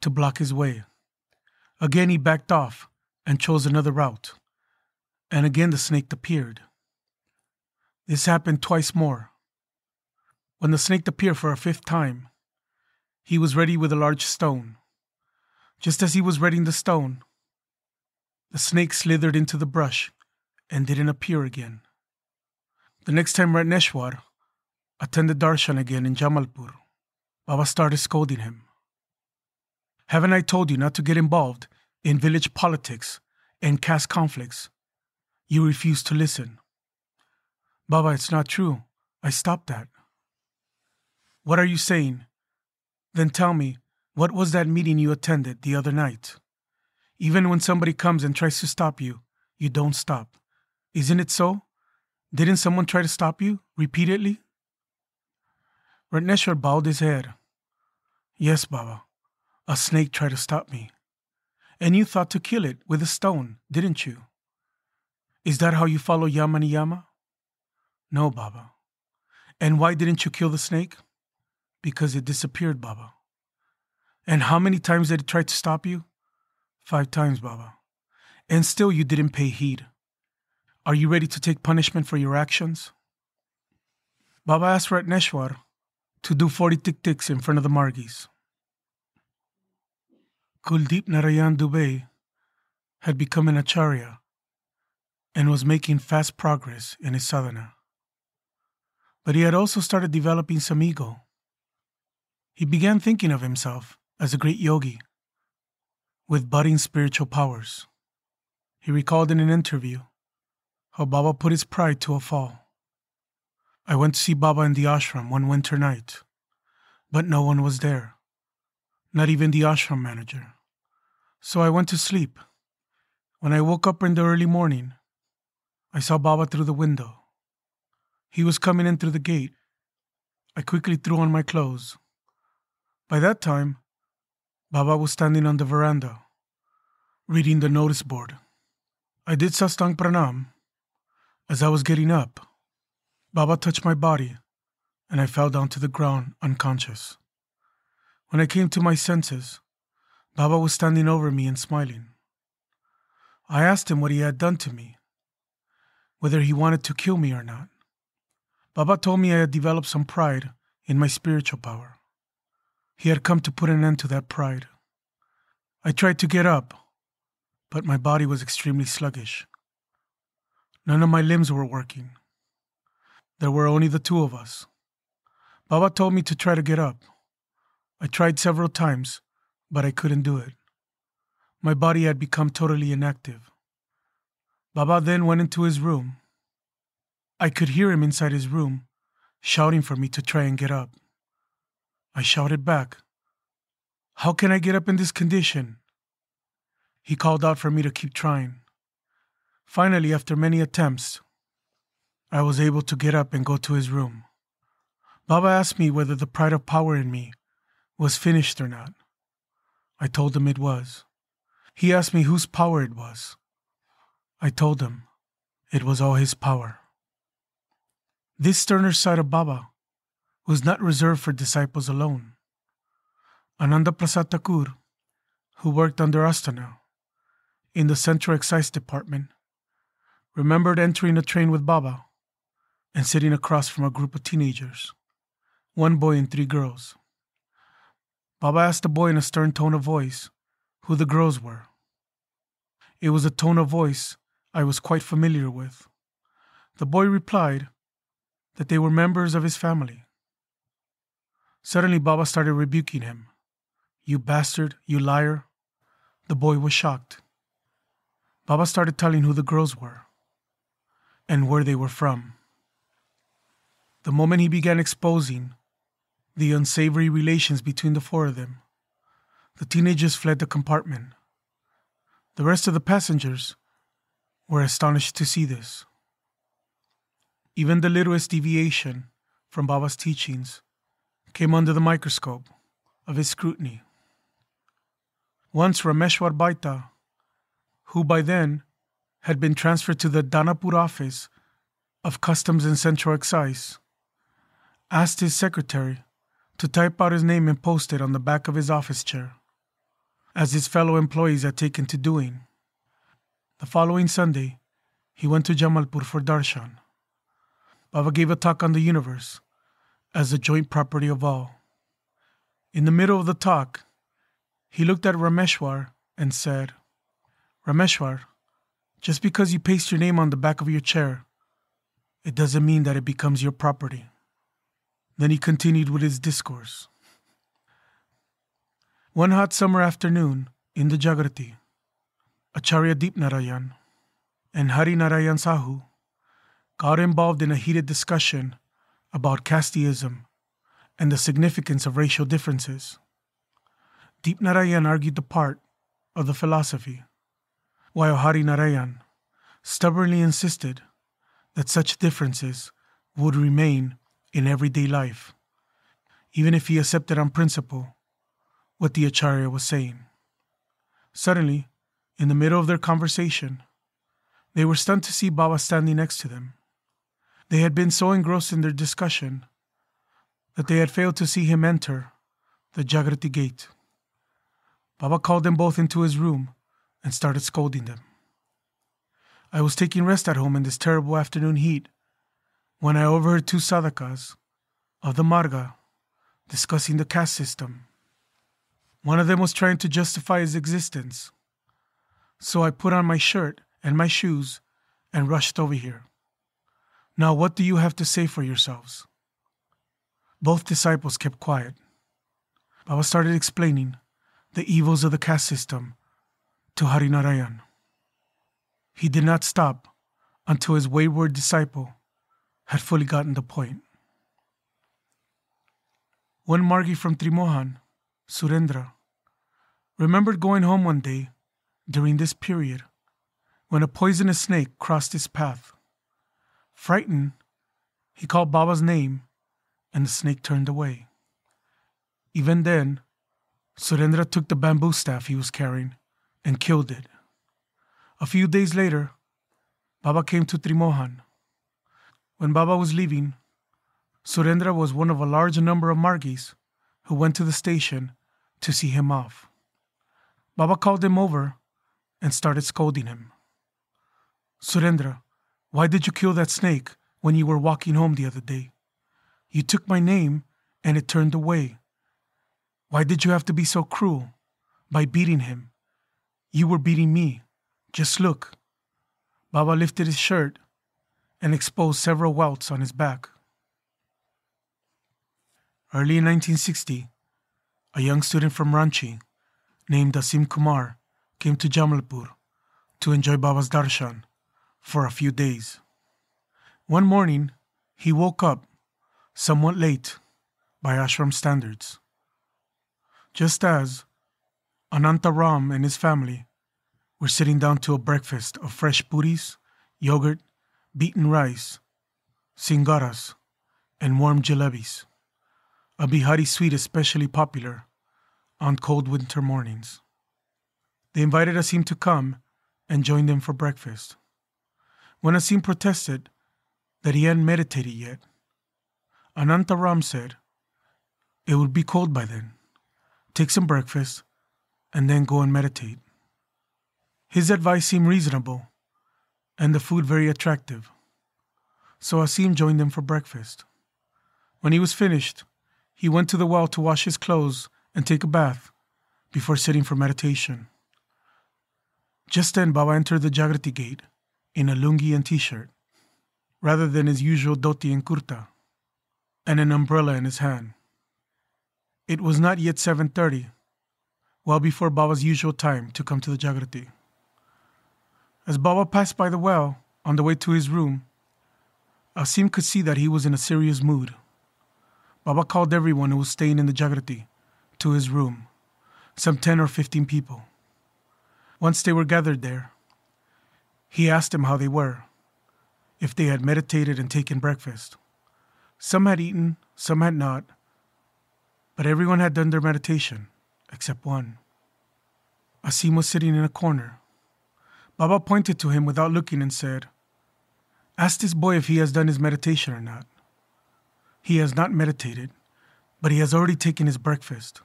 to block his way. Again he backed off and chose another route. And again the snake appeared. This happened twice more. When the snake appeared for a fifth time, he was ready with a large stone. Just as he was readying the stone, the snake slithered into the brush and didn't appear again. The next time Ratneshwar attended darshan again in Jamalpur, Baba started scolding him. Haven't I told you not to get involved in village politics and caste conflicts? You refuse to listen. Baba, it's not true. I stopped that. What are you saying? Then tell me, what was that meeting you attended the other night? Even when somebody comes and tries to stop you, you don't stop. Isn't it so? Didn't someone try to stop you repeatedly? Ratneshwar bowed his head. Yes, Baba. A snake tried to stop me. And you thought to kill it with a stone, didn't you? Is that how you follow Yama Niyama? No, Baba. And why didn't you kill the snake? Because it disappeared, Baba. And how many times did it try to stop you? Five times, Baba. And still you didn't pay heed. Are you ready to take punishment for your actions? Baba asked Ratneshwar to do 40 tick ticks in front of the Margis. Kuldeep Narayan Dubey had become an acharya and was making fast progress in his sadhana. But he had also started developing some ego. He began thinking of himself as a great yogi with budding spiritual powers. He recalled in an interview how Baba put his pride to a fall. I went to see Baba in the ashram one winter night, but no one was there, not even the ashram manager. So I went to sleep. When I woke up in the early morning, I saw Baba through the window. He was coming in through the gate. I quickly threw on my clothes. By that time, Baba was standing on the veranda, reading the notice board. I did Sastang Pranam. As I was getting up, Baba touched my body, and I fell down to the ground unconscious. When I came to my senses, Baba was standing over me and smiling. I asked him what he had done to me, whether he wanted to kill me or not. Baba told me I had developed some pride in my spiritual power. He had come to put an end to that pride. I tried to get up, but my body was extremely sluggish. None of my limbs were working. There were only the two of us. Baba told me to try to get up. I tried several times, but I couldn't do it. My body had become totally inactive. Baba then went into his room. I could hear him inside his room, shouting for me to try and get up. I shouted back, How can I get up in this condition? He called out for me to keep trying. Finally, after many attempts, I was able to get up and go to his room. Baba asked me whether the pride of power in me was finished or not. I told him it was. He asked me whose power it was. I told him it was all his power. This sterner side of Baba was not reserved for disciples alone. Ananda Prasad Thakur, who worked under Asthana in the Central Excise Department, remembered entering a train with Baba and sitting across from a group of teenagers, one boy and three girls. Baba asked the boy in a stern tone of voice who the girls were. It was a tone of voice I was quite familiar with. The boy replied that they were members of his family. Suddenly, Baba started rebuking him. You bastard, you liar. The boy was shocked. Baba started telling who the girls were and where they were from. The moment he began exposing the unsavory relations between the four of them, the teenagers fled the compartment. The rest of the passengers were astonished to see this. Even the littlest deviation from Baba's teachings came under the microscope of his scrutiny. Once Rameshwar Baitha, who by then had been transferred to the Danapur office of Customs and Central Excise, asked his secretary to type out his name and post it on the back of his office chair, as his fellow employees had taken to doing. The following Sunday, he went to Jamalpur for darshan. Baba gave a talk on the universe as the joint property of all. In the middle of the talk, he looked at Rameshwar and said, Rameshwar, just because you paste your name on the back of your chair, it doesn't mean that it becomes your property. Then he continued with his discourse. One hot summer afternoon in the Jagrati, Acharya Deep Narayan and Hari Narayan Sahu got involved in a heated discussion about casteism and the significance of racial differences. Deep Narayan argued the part of the philosophy, while Hari Narayan stubbornly insisted that such differences would remain in everyday life, even if he accepted on principle what the Acharya was saying. Suddenly, in the middle of their conversation, they were stunned to see Baba standing next to them. They had been so engrossed in their discussion that they had failed to see him enter the Jagrati gate. Baba called them both into his room and started scolding them. I was taking rest at home in this terrible afternoon heat when I overheard two sadhakas of the Marga discussing the caste system. One of them was trying to justify his existence. So I put on my shirt and my shoes and rushed over here. Now, what do you have to say for yourselves? Both disciples kept quiet. Baba started explaining the evils of the caste system to Harinarayan. He did not stop until his wayward disciple had fully gotten the point. One Margi from Trimohan, Surendra, remembered going home one day during this period when a poisonous snake crossed his path. Frightened, he called Baba's name and the snake turned away. Even then, Surendra took the bamboo staff he was carrying and killed it. A few days later, Baba came to Trimohan. When Baba was leaving, Surendra was one of a large number of Margis who went to the station to see him off. Baba called him over and started scolding him. Surendra, why did you kill that snake when you were walking home the other day? You took my name and it turned away. Why did you have to be so cruel by beating him? You were beating me. Just look. Baba lifted his shirt and exposed several welts on his back. Early in 1960, a young student from Ranchi named Asim Kumar came to Jamalpur to enjoy Baba's darshan for a few days. One morning, he woke up somewhat late by ashram standards. Just as Ananta Ram and his family were sitting down to a breakfast of fresh puris, yogurt, beaten rice, singaras, and warm jalebis, a Bihari sweet especially popular on cold winter mornings. They invited Asim to come and join them for breakfast. When Asim protested that he hadn't meditated yet, Anantaram said, It would be cold by then. Take some breakfast and then go and meditate. His advice seemed reasonable and the food very attractive. So Asim joined them for breakfast. When he was finished, he went to the well to wash his clothes and take a bath before sitting for meditation. Just then, Baba entered the Jagrati gate in a lungi and t shirt, rather than his usual dhoti and kurta, and an umbrella in his hand. It was not yet 7.30, well before Baba's usual time to come to the Jagrati. As Baba passed by the well on the way to his room, Asim could see that he was in a serious mood. Baba called everyone who was staying in the Jagrati to his room, some 10 or 15 people. Once they were gathered there, he asked them how they were, if they had meditated and taken breakfast. Some had eaten, some had not, but everyone had done their meditation, except one. Asim was sitting in a corner. Baba pointed to him without looking and said, Ask this boy if he has done his meditation or not. He has not meditated, but he has already taken his breakfast.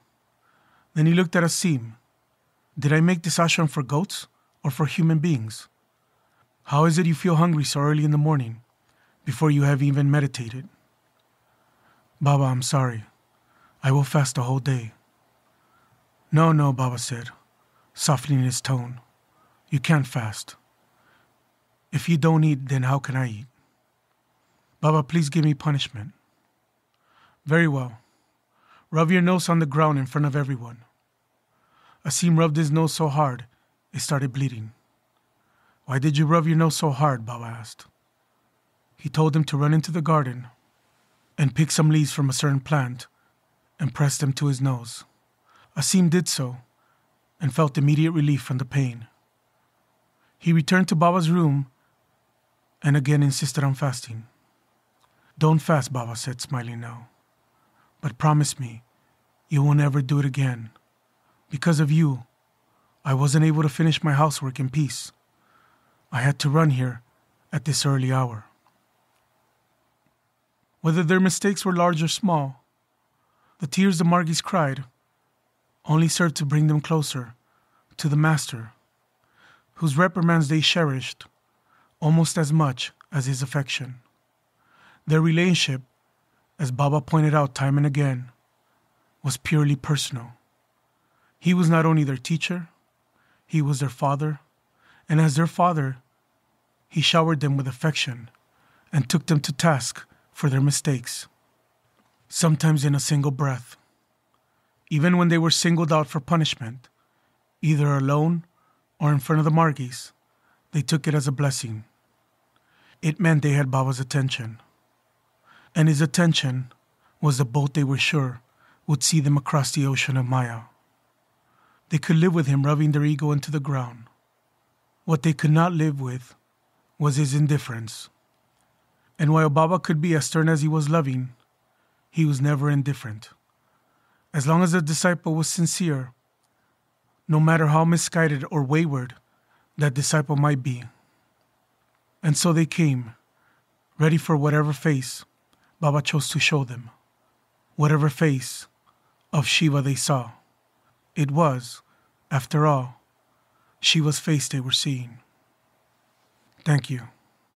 Then he looked at Asim did I make this ashram for goats or for human beings? How is it you feel hungry so early in the morning before you have even meditated? Baba, I'm sorry. I will fast the whole day. No, no, Baba said, softening his tone. You can't fast. If you don't eat, then how can I eat? Baba, please give me punishment. Very well. Rub your nose on the ground in front of everyone. Asim rubbed his nose so hard, it started bleeding. Why did you rub your nose so hard? Baba asked. He told him to run into the garden and pick some leaves from a certain plant and press them to his nose. Asim did so and felt immediate relief from the pain. He returned to Baba's room and again insisted on fasting. Don't fast, Baba said, smiling now. But promise me you will never do it again. Because of you, I wasn't able to finish my housework in peace. I had to run here at this early hour. Whether their mistakes were large or small, the tears the Margis cried only served to bring them closer to the Master, whose reprimands they cherished almost as much as his affection. Their relationship, as Baba pointed out time and again, was purely personal. He was not only their teacher, he was their father, and as their father, he showered them with affection and took them to task for their mistakes, sometimes in a single breath. Even when they were singled out for punishment, either alone or in front of the Margis, they took it as a blessing. It meant they had Baba's attention. And his attention was the boat they were sure would see them across the ocean of Maya. They could live with him rubbing their ego into the ground. What they could not live with was his indifference. And while Baba could be as stern as he was loving, he was never indifferent. As long as the disciple was sincere, no matter how misguided or wayward that disciple might be. And so they came, ready for whatever face Baba chose to show them, whatever face of Shiva they saw. It was, after all, Shiva's face they were seeing. Thank you.